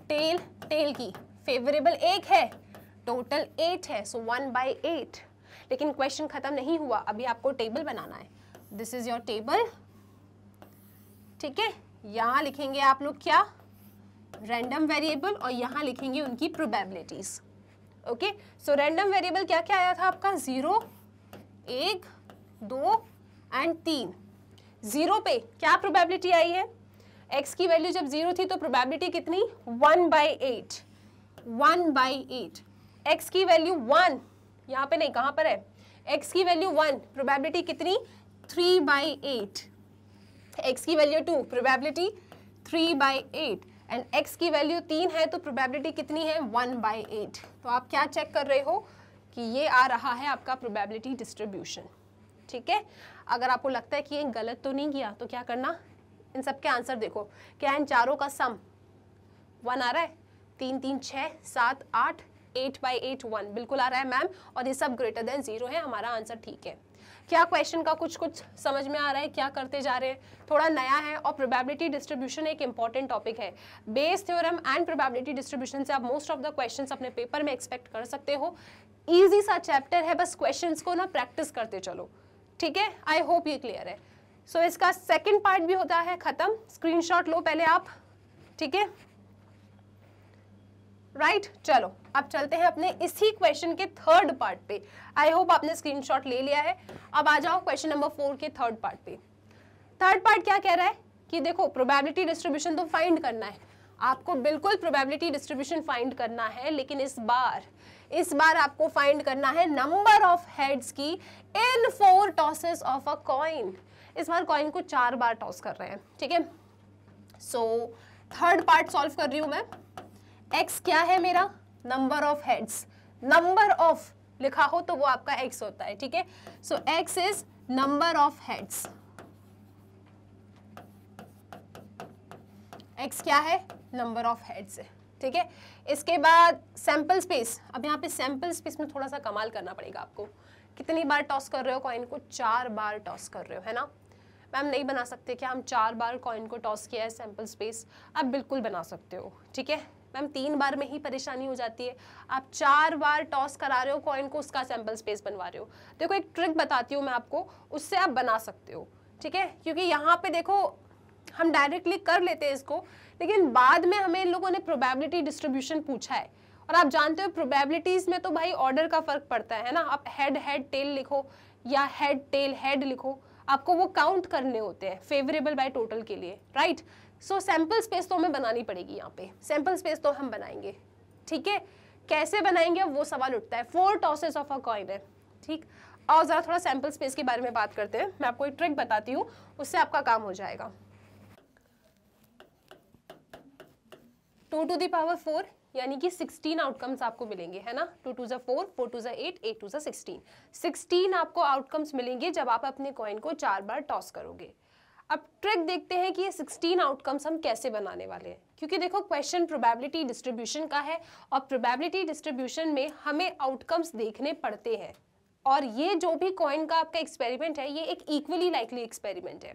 टेल टेल की। फेवरेबल एक है। टोटल एट है सो वन बाई एट लेकिन क्वेश्चन खत्म नहीं हुआ, अभी आपको टेबल बनाना है। दिस इज़ योर टेबल ठीक है? यहाँ लिखेंगे आप लोग क्या? रैंडम वेरिएबल और यहाँ लिखेंगे उनकी probabilities okay so random variable क्या क्या आया था आपका? ज़ीरो एक, दो एंड तीन. ज़ीरो पे क्या प्रोबेबिलिटी आई है? एक्स की वैल्यू जब ज़ीरो थी तो प्रोबेबिलिटी कितनी? One by eight one by eight x की वैल्यू वन यहाँ पे नहीं, कहाँ पर है? एक्स की वैल्यू वन प्रोबेबिलिटी कितनी? थ्री बाई एट एक्स की value two probability three by eight and x की वैल्यू तीन है तो प्रोबेबिलिटी कितनी है? वन बाई एट तो आप क्या चेक कर रहे हो? कि ये आ रहा है आपका प्रोबेबिलिटी डिस्ट्रीब्यूशन ठीक है? अगर आपको लगता है कि ये गलत तो नहीं किया तो क्या करना? इन सब के आंसर देखो. क्या इन चारों का सम वन आ रहा है? तीन तीन छः सात, आठ एट बाई एट वन बिल्कुल आ रहा है मैम और ये सब ग्रेटर देन ज़ीरो है हमारा आंसर ठीक है। क्या क्वेश्चन का कुछ कुछ समझ में आ रहा है? क्या करते जा रहे हैं? थोड़ा नया है और प्रोबेबिलिटी डिस्ट्रीब्यूशन एक इंपॉर्टेंट टॉपिक है। Bayes theorem and probability distribution से आप मोस्ट ऑफ़ द क्वेश्चंस अपने पेपर में एक्सपेक्ट कर सकते हो। इजी सा चैप्टर है बस क्वेश्चंस को ना प्रैक्टिस करते चलो। ठीक है? आई होप ये क्लियर है। सो so, इसका सेकेंड पार्ट भी होता है खत्म। स्क्रीनशॉट लो पहले आप। ठीक है? Right right? चलो, अब चलते हैं अपने इसी क्वेश्चन के थर्ड पार्ट पे। आई होप आपने स्क्रीनशॉट ले लिया है। अब आ जाओ क्वेश्चन नंबर फोर के थर्ड पार्ट पे। थर्ड पार्ट क्या कह रहा है? कि देखो प्रोबेबिलिटी डिस्ट्रीब्यूशन तो फाइंड करना है। आपको बिल्कुल प्रोबेबिलिटी डिस्ट्रीब्यूशन फाइंड करना है, लेकिन इस बार इस बार आपको फाइंड करना है नंबर ऑफ़ हेड्स की in four tosses of a coin इस बार कॉइन को चार बार टॉस कर रहे हैं, ठीक है? सो थर्ड पार्ट सॉल्व कर रही हूँ मैं। एक्स क्या है मेरा? Number of heads number of लिखा हो तो वो आपका एक्स होता है, ठीक है? So x is number of heads x क्या है? नंबर ऑफ़ हेड्स है, ठीक है? इसके बाद सैंपल स्पेस अब यहाँ पे सैंपल स्पेस में थोड़ा सा कमाल करना पड़ेगा आपको। कितनी बार टॉस कर रहे हो कॉइन को? चार बार टॉस कर रहे हो, है ना? मैम नहीं बना सकते क्या? हम चार बार कॉइन को टॉस किया है सैंपल स्पेस आप बिल्कुल बना सकते हो, ठीक है? मैम, तीन बार में ही परेशानी हो जाती है। आप चार बार टॉस करा रहे हो, कॉइन को उसका सैंपल स्पेस बनवा रहे हो। देखो, एक ट्रिक बताती हूँ मैं आपको, उससे आप बना सकते हो, ठीक है? क्योंकि यहाँ पे देखो, हम डायरेक्टली कर लेते हैं इसको, लेकिन बाद में हमें इन लोगों ने प्रोबेबिलिटी डिस्ट्रीब्यूशन पूछा है। और आप जानते हो प्रोबेबिलिटीज में तो भाई ऑर्डर का फ़र्क पड़ता है ना? आप हेड हेड टेल लिखो, या हेड टेल हेड लिखो, आपको वो काउंट करने होते हैं फेवरेबल बाय टोटल के लिए राइट सो सैंपल स्पेस तो हमें बनानी पड़ेगी यहाँ पे। सैंपल स्पेस तो हम बनाएँगे। ठीक है? कैसे बनाएँगे? वो सवाल उठता है। Four tosses of a coin है। ठीक? और ज़रा थोड़ा सैंपल स्पेस के बारे में बात करते हैं। मैं आपको एक ट्रिक बताती हूँ। उससे आपका काम हो जाएगा। टू टू दावर फोर यानी कि 16 आउटकम्स आपको मिलेंगे, है ना? टू टू ज़ा फोर फोर टू ज़ा एट एट टू ज़ा सिक्सटीन सिक्सटीन आपको आउटकम्स मिलेंगे जब आप अपने कॉइन को चार बार टॉस करोगे। अब ट्रिक देखते हैं कि ये 16 आउटकम्स हम कैसे बनाने वाले हैं। क्योंकि देखो क्वेश्चन प्रोबेबिलिटी डिस्ट्रीब्यूशन का है और प्रोबेबिलिटी डिस्ट्रीब्यूशन में हमें आउटकम्स देखने पड़ते हैं। और ये जो भी कॉइन का आपका एक्सपेरिमेंट है ये एक इक्वली लाइकली एक्सपेरिमेंट है।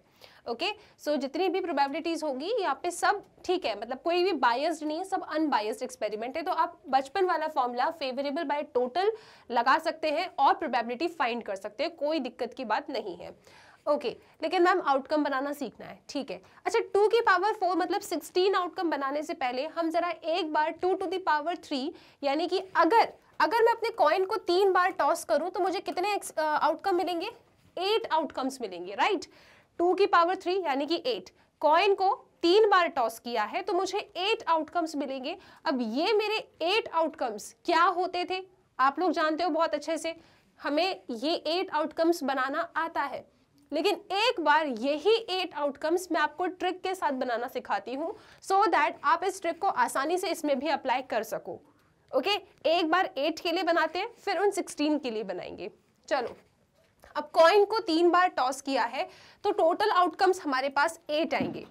ओके सो so, जितनी भी प्रोबेबिलिटीज होगी यहाँ पे सब ठीक है। मतलब कोई भी बायस्ड नहीं है सब अनबायस्ड एक्सपेरिमेंट है। तो आप बचपन वाला फॉर्मूला फेवरेबल बाय टोटल लगा सकते हैं और प्रोबेबिलिटी फाइंड कर सकते हैं। कोई दिक्कत की बात नहीं है। ओके okay, लेकिन मैम आउटकम बनाना सीखना है ठीक है। अच्छा टू की पावर फोर मतलब सिक्सटीन आउटकम बनाने से पहले हम जरा एक बार two to the power three यानी कि अगर अगर मैं अपने कॉइन को तीन बार टॉस करूँ तो मुझे कितने आउटकम मिलेंगे? एट आउटकम्स मिलेंगे राइट टू की पावर थ्री यानी कि एट कॉइन को तीन बार टॉस किया है तो मुझे एट आउटकम्स मिलेंगे। अब ये मेरे एट आउटकम्स क्या होते थे? आप लोग जानते हो बहुत अच्छे से। हमें ये एट आउटकम्स बनाना आता है। लेकिन एक बार यही एट आउटकम्स मैं आपको ट्रिक के साथ बनाना सिखाती हूँ सो दैट आप इस ट्रिक को आसानी से इसमें भी अप्लाई कर सको। Okay okay? एक बार एट के लिए बनाते हैं, फिर उन सिक्सटीन के लिए बनाएँगे। चलो, अब कॉइन को तीन बार टॉस किया है तो टोटल आउटकम्स हमारे पास एट आएँगे।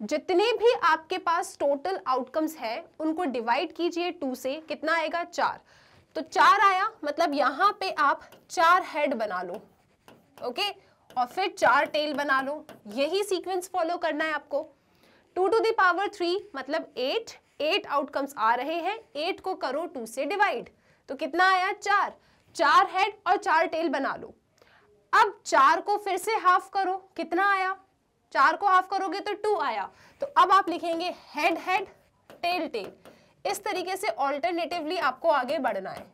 जितने भी आपके पास टोटल आउटकम्स है, उनको डिवाइड कीजिए टू से, कितना आएगा चार? तो चार आया मतलब यहाँ पे आप चार हेड बना लो। ओके और फिर चार टेल बना लो। यही सीक्वेंस फॉलो करना है आपको। Two to the power three मतलब एट एट आउटकम्स आ रहे हैं। एट को करो टू से डिवाइड तो कितना आया? चार। चार हेड और चार टेल बना लो। अब चार को फिर से हाफ़ करो। कितना आया? चार को हाफ़ करोगे तो टू आया। तो अब आप लिखेंगे हेड हेड टेल टेल इस तरीके से ऑल्टरनेटिवली आपको आगे बढ़ना है।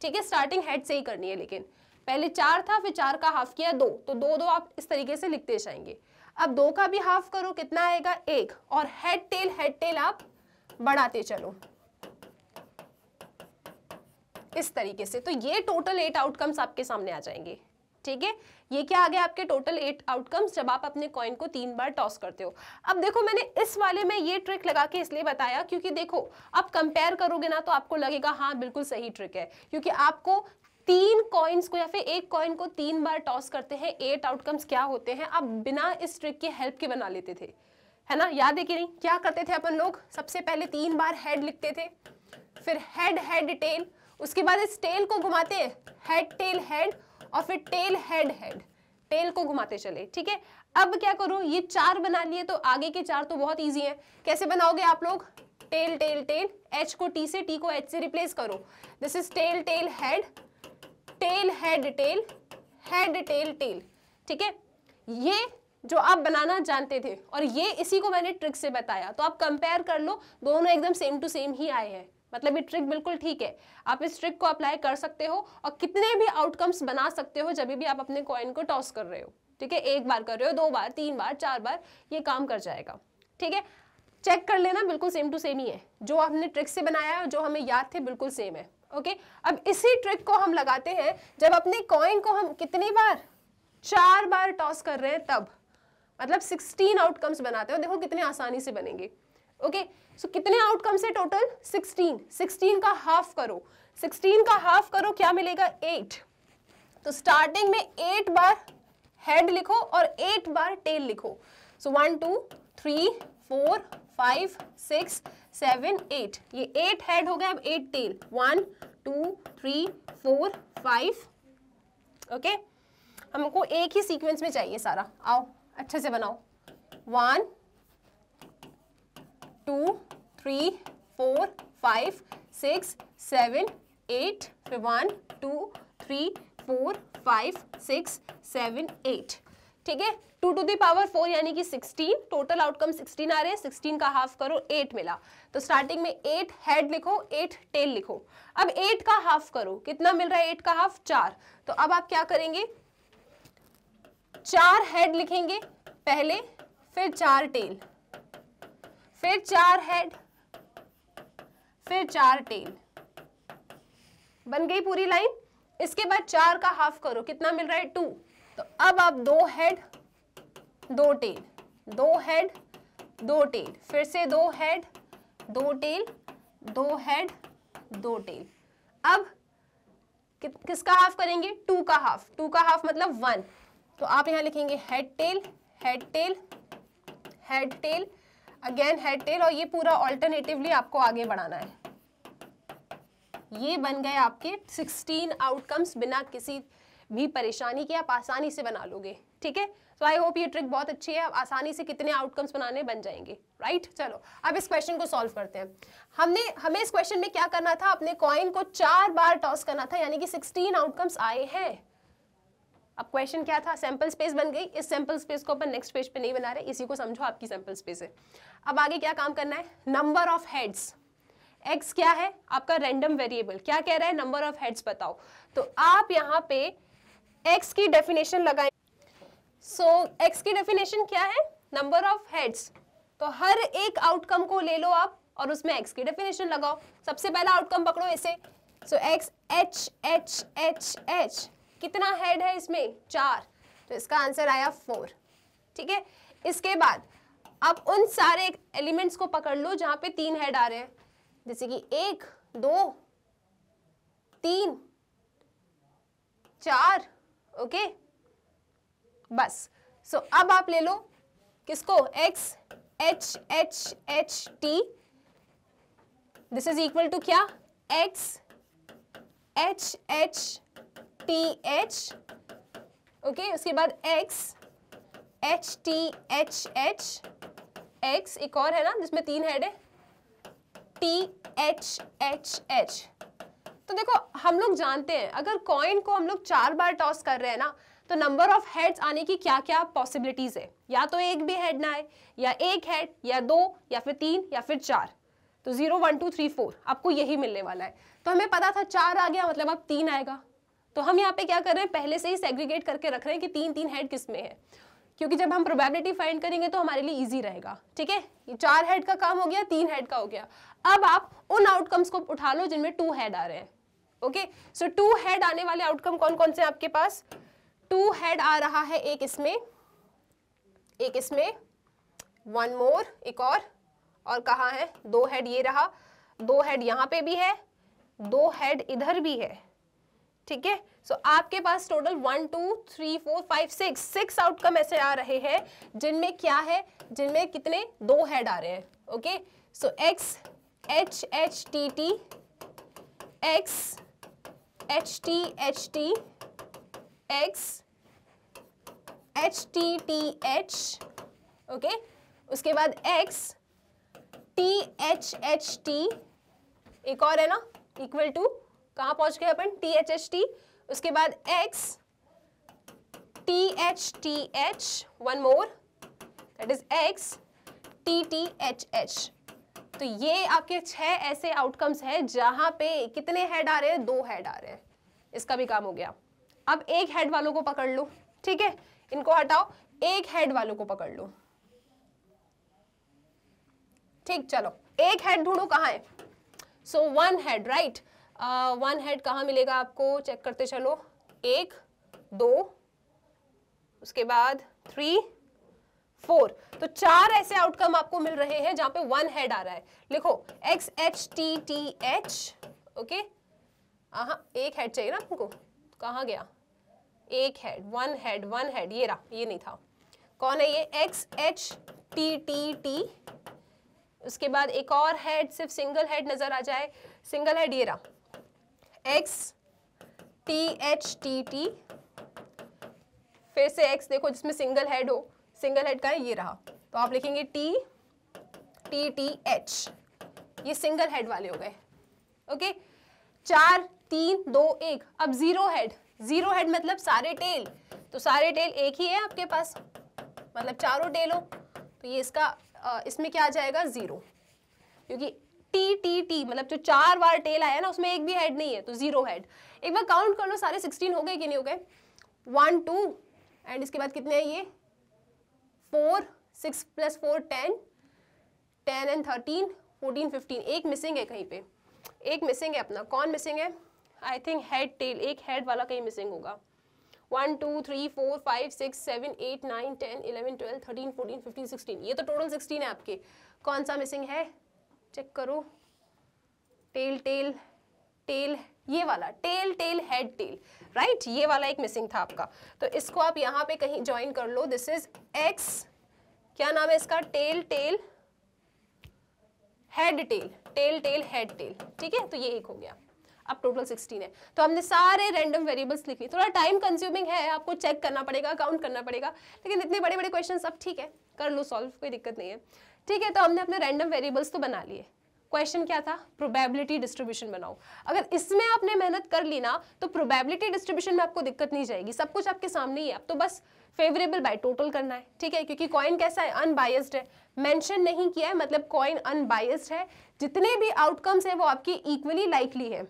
ठीक है? स्टार्टिंग हेड से ही करनी है, लेकिन। पहले चार था, फिर चार का हाफ़ किया दो। तो दो दो आप इस तरीके से लिखते जाएँगे। अब दो का भी हाफ़ करो, कितना आएगा? एक। और हेड टेल हेड टेल आप बढ़ाते चलो। इस तरीके से। तो ये टोटल एट आउटकम्स आपके सामने आ जाएँगे। ठीक है? ये क्या आ गया आपके टोटल एट आउटकम्स जब आप अपने कॉइन को तीन बार टॉस करते हो। अब देखो, मैंने इस वाले में ये ट्रिक लगा के इसलिए बताया, क्योंकि देखो, आप कंपेयर करोगे ना तो आपको लगेगा हाँ बिल्कुल सही ट्रिक है। क्योंकि आपको तीन कॉइन्स को या फिर एक कॉइन को तीन बार टॉस करते हैं एट आउटकम्स क्या होते हैं? आप बिना इस ट्रिक के हेल्प के बना लेते थे, है ना? याद है कि नहीं? क्या करते थे अपन लोग? सबसे पहले तीन बार हेड लिखते थे, फिर हेड हेड टेल उसके बाद इस टेल को घुमाते हेड टेल हेड और फिर टेल हेड हेड टेल को घुमाते चले, ठीक है? अब क्या करो? ये चार बना लिए तो आगे के चार तो बहुत इजी है। कैसे बनाओगे आप लोग? टेल टेल टेल एच को टी से टी को एच से रिप्लेस करो। This is tail tail head tail head tail head tail tail ठीक है? ये जो आप बनाना जानते थे, और ये इसी को मैंने ट्रिक से बताया। तो आप कंपेयर कर लो, दोनों एकदम सेम टू सेम ही आए हैं। मतलब ये ट्रिक बिल्कुल ठीक है। आप इस ट्रिक को अप्लाई कर सकते हो, और कितने भी आउटकम्स बना सकते हो जब भी आप अपने कॉइन को टॉस कर रहे हो। ठीक है? एक बार कर रहे हो, दो बार, तीन बार, चार बार, ये काम कर जाएगा। ठीक है? चेक कर लेना, बिल्कुल सेम टू सेम ही है। जो आपने ट्रिक से बनाया जो हमें याद थे, बिल्कुल सेम है। ओके अब इसी ट्रिक को हम लगाते हैं। जब अपने कॉइन को हम कितनी बार? चार बार टॉस कर रहे हैं, तब। मतलब 16 आउटकम्स बनाते हो देखो कितने आसानी से बनेंगे। ओके सो कितने आउटकम्स है टोटल 16 16 का हाफ़ करो। 16 का हाफ़ करो, क्या मिलेगा? 8 तो स्टार्टिंग में 8 बार हेड लिखो और 8 बार टेल लिखो। So one two three four five six seven eight ये एट हेड हो गए, अब eight tail one two three four five okay हमको एक ही सीक्वेंस में चाहिए सारा. आओ, अच्छे से बनाओ. One two three four five six seven eight फिर one two three four five six seven eight ठीक है? Two to the power four यानी कि सिक्सटीन टोटल आउटकम सिक्सटीन आ रहे हैं, सिक्सटीन का हाफ़ करो एट मिला। तो स्टार्टिंग में एट हेड लिखो एट टेल लिखो। अब एट का हाफ़ करो, कितना मिल रहा है एट का हाफ़ चार। तो अब आप क्या करेंगे? चार हेड लिखेंगे, पहले, फिर चार टेल फिर चार हेड फिर चार टेल बन गई पूरी लाइन इसके बाद चार का हाफ़ करो, कितना मिल रहा है? टू तो अब आप दो हेड दो टेल दो हेड दो टेल फिर से दो हेड दो टेल दो हेड दो टेल अब कि, किसका हाफ़ करेंगे? टू का हाफ़ टू का हाफ़ मतलब वन तो आप यहाँ लिखेंगे head tail head tail head tail again head tail और ये पूरा ऑल्टरनेटिवली आपको आगे बढ़ाना है. ये बन गए आपके 16 आउटकम्स बिना किसी भी परेशानी की आप आसानी से बना लोगे, ठीक है? तो आई होप ये ट्रिक बहुत अच्छी है आसानी से कितने आउटकम्स बनाने बन जाएँगे राइट right? चलो, अब इस क्वेश्चन को सॉल्व करते हैं। हमने, हमें इस क्वेश्चन में क्या करना था? अपने कॉइन को चार बार टॉस करना था, यानी कि 16 आउटकम्स आए हैं। अब क्वेश्चन क्या था? सैंपल स्पेस बन गई। इस सैंपल स्पेस को अपन नेक्स्ट पेज पे नहीं बना रहे, इसी को समझो आपकी सैंपल स्पेस है। अब आगे क्या काम करना है? नंबर ऑफ़ हेड्स एक्स क्या है? आपका रैंडम वेरिएबल क्या कह रहा है? नंबर ऑफ़ हेड्स बताओ। तो आप यहाँ पे एक्स की डेफिनेशन लगाए। सो एक्स की डेफिनेशन क्या है? नंबर ऑफ़ हेड्स तो हर एक आउटकम को ले लो आप और उसमें एक्स की डेफिनेशन लगाओ। सबसे पहला आउटकम पकड़ो इसे। So x H H H H कितना हेड है इसमें? चार। तो इसका आंसर आया फोर ठीक है? इसके बाद अब उन सारे एलिमेंट्स को पकड़ लो जहाँ पे तीन हेड आ रहे हैं। जैसे कि एक, दो, तीन, चार ओके? बस। सो so, अब आप ले लो। किसको? X H H H T this is equal to क्या? X H H T H okay उसके बाद X H T H H X एक और है ना जिसमें तीन हेड है। टी एच एच h तो देखो, हम लोग जानते हैं, अगर कॉइन को हम लोग चार बार टॉस कर रहे हैं ना तो नंबर ऑफ़ हेड्स आने की क्या क्या पॉसिबिलिटीज है? या तो एक भी हेड ना आए, या एक हेड या दो, या फिर तीन, या फिर चार। तो zero one two three four आपको यही मिलने वाला है। तो हमें पता था चार आ गया मतलब अब तीन आएगा। तो हम यहाँ पे क्या कर रहे हैं? पहले से ही सेग्रीगेट करके रख रहे हैं कि तीन तीन हेड किसमें है। क्योंकि जब हम प्रोबेबिलिटी फाइंड करेंगे तो हमारे लिए इजी रहेगा। ठीक है? ये चार हेड का काम हो गया, तीन हेड का हो गया। अब आप उन आउटकम्स को उठा लो जिनमें टू हेड आ रहे हैं। ओके सो टू हेड आने वाले आउटकम कौन कौन से हैं आपके पास? टू हेड आ रहा है एक इसमें एक इसमें वन मोर एक और और कहा है? दो हेड ये रहा, दो हेड यहाँ पे भी है, दो हेड इधर भी है। ठीक है? सो आपके पास total one two three four five six six outcome ऐसे आ रहे हैं, जिनमें क्या है? जिनमें कितने? दो हेड आ रहे हैं। Okay so X H H T T X H T H T X H T T H okay उसके बाद X T H H T एक और है ना? इक्वल टू कहाँ पहुँच गए अपन? टी एच एच टी उसके बाद X T H T H one more that is X T T H H तो ये आपके छह ऐसे आउटकम्स हैं जहाँ पे कितने हेड आ रहे हैं? दो हेड आ रहे हैं। इसका भी काम हो गया। अब एक हेड वालों को पकड़ लो, ठीक है? इनको हटाओ, एक हेड वालों को पकड़ लो। ठीक, चलो। एक हेड ढूंढो कहाँ है? So one head right one head कहाँ मिलेगा आपको? चेक करते चलो। एक, दो, उसके बाद थ्री फोर। तो चार ऐसे आउटकम आपको मिल रहे हैं जहाँ पे वन हेड आ रहा है। लिखो X H T T H okay एक हेड चाहिए ना आपको? कहाँ गया? एक head one head one head ये रहा, ये नहीं था। कौन है ये? X H T T T उसके बाद एक और हेड सिर्फ़ सिंगल हेड नज़र आ जाए। सिंगल हेड ये रहा। X T H T T फिर से एक्स देखो जिसमें सिंगल हेड हो। सिंगल हेड का है, ये रहा। तो आप लिखेंगे टी टी टी एच ये सिंगल हेड वाले हो गए। ओके चार, तीन, दो, एक। अब ज़ीरो हेड ज़ीरो हेड मतलब सारे टेल तो सारे टेल एक ही है आपके पास? मतलब चारों टेल हो। तो ये इसका इसमें क्या आ जाएगा? ज़ीरो क्योंकि टी टी टी मतलब जो चार बार टेल आया ना, उसमें एक भी हेड नहीं है तो ज़ीरो हेड एक बार काउंट कर लो, सारे सिक्सटीन हो गए कि नहीं हो गए? वन टू एंड इसके बाद कितने हैं ये? Four six plus four ten ten and thirteen fourteen fifteen एक मिसिंग है कहीं पे। एक मिसिंग है अपना। कौन मिसिंग है? आई थिंक हेड टेल एक हेड वाला कहीं मिसिंग होगा। One two three four five six seven eight nine ten eleven twelve thirteen fourteen fifteen sixteen ये तो टोटल सिक्सटीन है आपके। कौन सा मिसिंग है? चेक करो। टेल टेल टेल ये वाला tail tail head tail right ये वाला एक मिसिंग था आपका। तो इसको आप यहाँ पे कहीं ज्वाइन कर लो। दिस इज़ एक्स क्या नाम है इसका? Tail tail head tail tail tail head tail ठीक है? तो ये एक हो गया। अब टोटल 16 है। तो हमने सारे रैंडम वेरिएबल्स लिख ली थोड़ा टाइम कंज्यूमिंग है, आपको चेक करना पड़ेगा काउंट करना पड़ेगा। लेकिन इतने बड़े बड़े क्वेश्चन अब ठीक है, कर लो सॉल्व कोई दिक्कत नहीं है। ठीक है तो हमने अपने रैंडम वेरिएबल्स तो बना लिए। क्वेश्चन क्या था? प्रोबेबिलिटी डिस्ट्रीब्यूशन बनाओ। अगर इसमें आपने मेहनत कर ली ना तो प्रोबेबिलिटी डिस्ट्रीब्यूशन में आपको दिक्कत नहीं जाएगी। सब कुछ आपके सामने ही है। अब तो बस फेवरेबल बाय टोटल करना है ठीक है? क्योंकि कॉइन कैसा है? अनबायस्ड है। मेंशन नहीं किया है मतलब कॉइन अनबायस्ड है। जितने भी आउटकम्स है वो आपके इक्वली लाइकली है।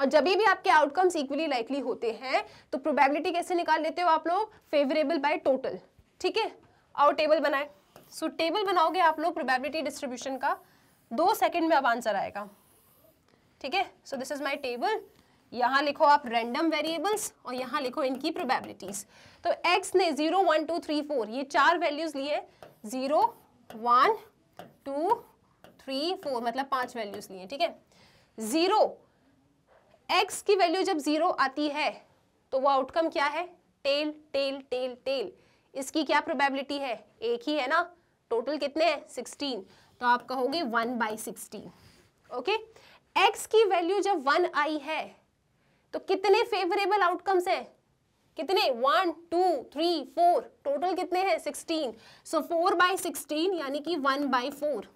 और जब भी आपके आउटकम्स इक्वली लाइकली होते हैं तो प्रोबेबिलिटी कैसे निकाल लेते हो आप लोग? फेवरेबल बाय टोटल ठीक है? और टेबल बनाए। सो so, टेबल बनाओगे आप लोग प्रोबेबिलिटी डिस्ट्रीब्यूशन का दो सेकंड में अब आंसर आएगा। ठीक है? So this is my table यहाँ लिखो आप रैंडम वेरिएबल्स और यहाँ लिखो इनकी प्रोबेबिलिटीज तो x ने zero one two three four ये चार वैल्यूज़ लिए zero one two three four मतलब पाँच वैल्यूज़ लिए ठीक है? ज़ीरो x की वैल्यू जब ज़ीरो आती है तो वो आउटकम क्या है? टेल टेल टेल टेल इसकी क्या प्रोबेबिलिटी है? एक ही है ना? टोटल कितने हैं? सिक्सटीन तो आप कहोगे one by sixteen, okay? X की वैल्यू जब वन आई है तो कितने फेवरेबल आउटकम्स है? कितने? One two three four total कितने हैं? Sixteen so four by sixteen यानी कि वन बाई फोर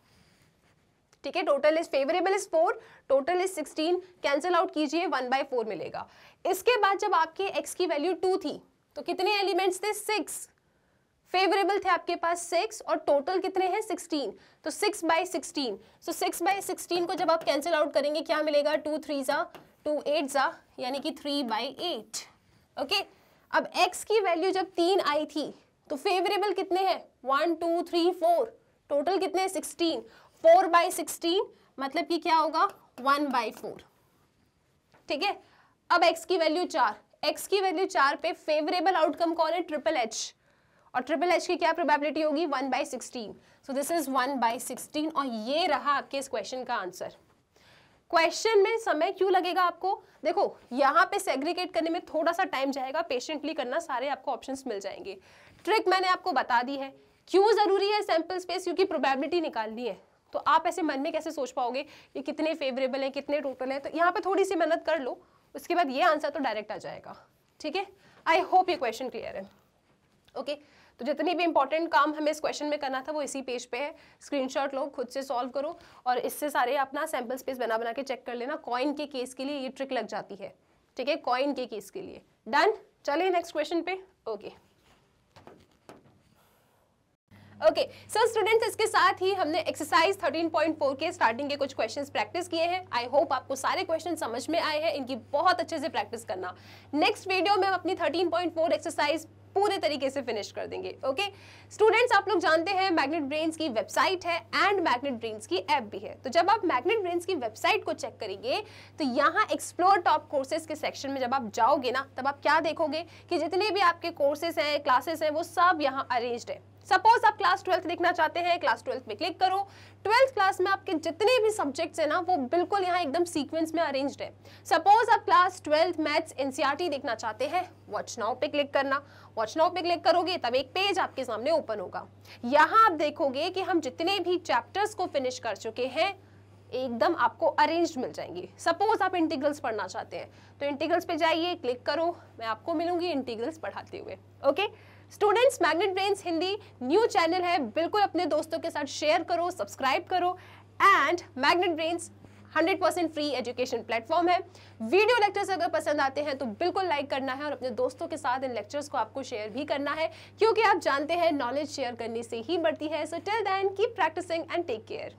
ठीक है? Total is favourable is four total is sixteen cancel out कीजिए वन बाय फोर मिलेगा. इसके बाद जब आपके एक्स की वैल्यू टू थी तो कितने एलिमेंट्स थे? सिक्स फेवरेबल थे आपके पास सिक्स और टोटल कितने हैं? सिक्सटीन तो six by sixteen so six by sixteen को जब आप कैंसिल आउट करेंगे, क्या मिलेगा? टू थ्री जा टू एट जा यानी कि थ्री बाई एट ओके अब एक्स की वैल्यू जब तीन आई थी तो फेवरेबल कितने हैं? One two three four total कितने? सिक्सटीन फोर बाई सिक्सटीन मतलब कि क्या होगा? वन बाई फोर ठीक है? अब x की वैल्यू चार. x की वैल्यू चार पे फेवरेबल आउटकम कौन है? ट्रिपल एच और ट्रिपल एच की क्या प्रोबेबिलिटी होगी? One by sixteen so this is one by sixteen और ये रहा आपके इस क्वेश्चन का आंसर क्वेश्चन में समय क्यों लगेगा आपको? देखो, यहाँ पे सेग्रीगेट करने में थोड़ा सा टाइम जाएगा पेशेंटली करना सारे आपको ऑप्शंस मिल जाएँगे. ट्रिक मैंने आपको बता दी है. क्यों ज़रूरी है सैंपल स्पेस क्योंकि प्रोबेबिलिटी निकालनी है. तो आप ऐसे मन में कैसे सोच पाओगे कि कितने फेवरेबल हैं, कितने टोटल हैं? तो यहाँ पे थोड़ी सी मेहनत कर लो. उसके बाद ये आंसर तो डायरेक्ट आ जाएगा. ठीक है? आई होप ये क्वेश्चन क्लियर है. Okay okay? तो जितनी भी इंपॉर्टेंट काम हमें इस क्वेश्चन में करना था, वो इसी पेज पे है। स्क्रीनशॉट लो, खुद से सॉल्व करो और इससे सारे अपना सैंपल स्पेस बना बना के चेक कर लेना। कॉइन के केस के लिए ये ट्रिक लग जाती है। ठीक है? कॉइन के केस के लिए। डन चलिए नेक्स्ट क्वेश्चन पे। Okay okay. Okay sir students इसके साथ ही हमने एक्सरसाइज 13.4 के स्टार्टिंग के कुछ क्वेश्चंस प्रैक्टिस किए हैं। आई होप आपको सारे क्वेश्चन समझ में आए हैं। इनकी बहुत अच्छे से प्रैक्टिस करना। नेक्स्ट वीडियो में हम अपनी 13.4 एक्सरसाइज पूरे तरीके से फिनिश कर देंगे ओके स्टूडेंट्स आप लोग जानते हैं मैग्नेट ब्रेन्स की वेबसाइट है एंड मैग्नेट ब्रेन्स की ऐप भी है। तो जब आप मैग्नेट ब्रेन्स की वेबसाइट को चेक करेंगे तो यहाँ एक्सप्लोर टॉप कोर्सेज के सेक्शन में जब आप जाओगे ना, तब आप क्या देखोगे कि जितने भी आपके कोर्सेज हैं क्लासेस हैं, वो सब यहाँ अरेंज्ड है। सपोज़ आप क्लास ट्वेल्थ देखना चाहते हैं क्लास ट्वेल्थ में क्लिक करो ट्वेल्थ क्लास में आपके जितने भी सब्जेक्ट्स हैं ना, वो बिल्कुल यहाँ एकदम सीक्वेंस में अरेंज्ड है। सपोज़ आप क्लास ट्वेल्थ मैथ्स एनसीईआरटी देखना चाहते हैं वॉच नाउ पे क्लिक करना। वॉच नाउ पे क्लिक करोगे, तब एक पेज आपके सामने ओपन होगा। यहाँ आप देखोगे कि हम जितने भी चैप्टर्स को फिनिश कर चुके हैं, एकदम आपको अरेंज मिल जाएँगे। सपोज़ आप इंटीग्रल्स पढ़ना चाहते हैं तो इंटीग्रल्स पे जाइए क्लिक करो, मैं आपको मिलूँगी इंटीग्रल्स पढ़ाते हुए okay students Magnet Brains Hindi new channel है। बिल्कुल अपने दोस्तों के साथ शेयर करो सब्सक्राइब करो। And Magnet Brains 100% free education platform है। वीडियो लेक्चर्स अगर पसंद आते हैं तो बिल्कुल लाइक करना है और अपने दोस्तों के साथ इन लेक्चर्स को आपको शेयर भी करना है। क्योंकि आप जानते हैं नॉलेज शेयर करने से ही बढ़ती है। So till then keep practising and take care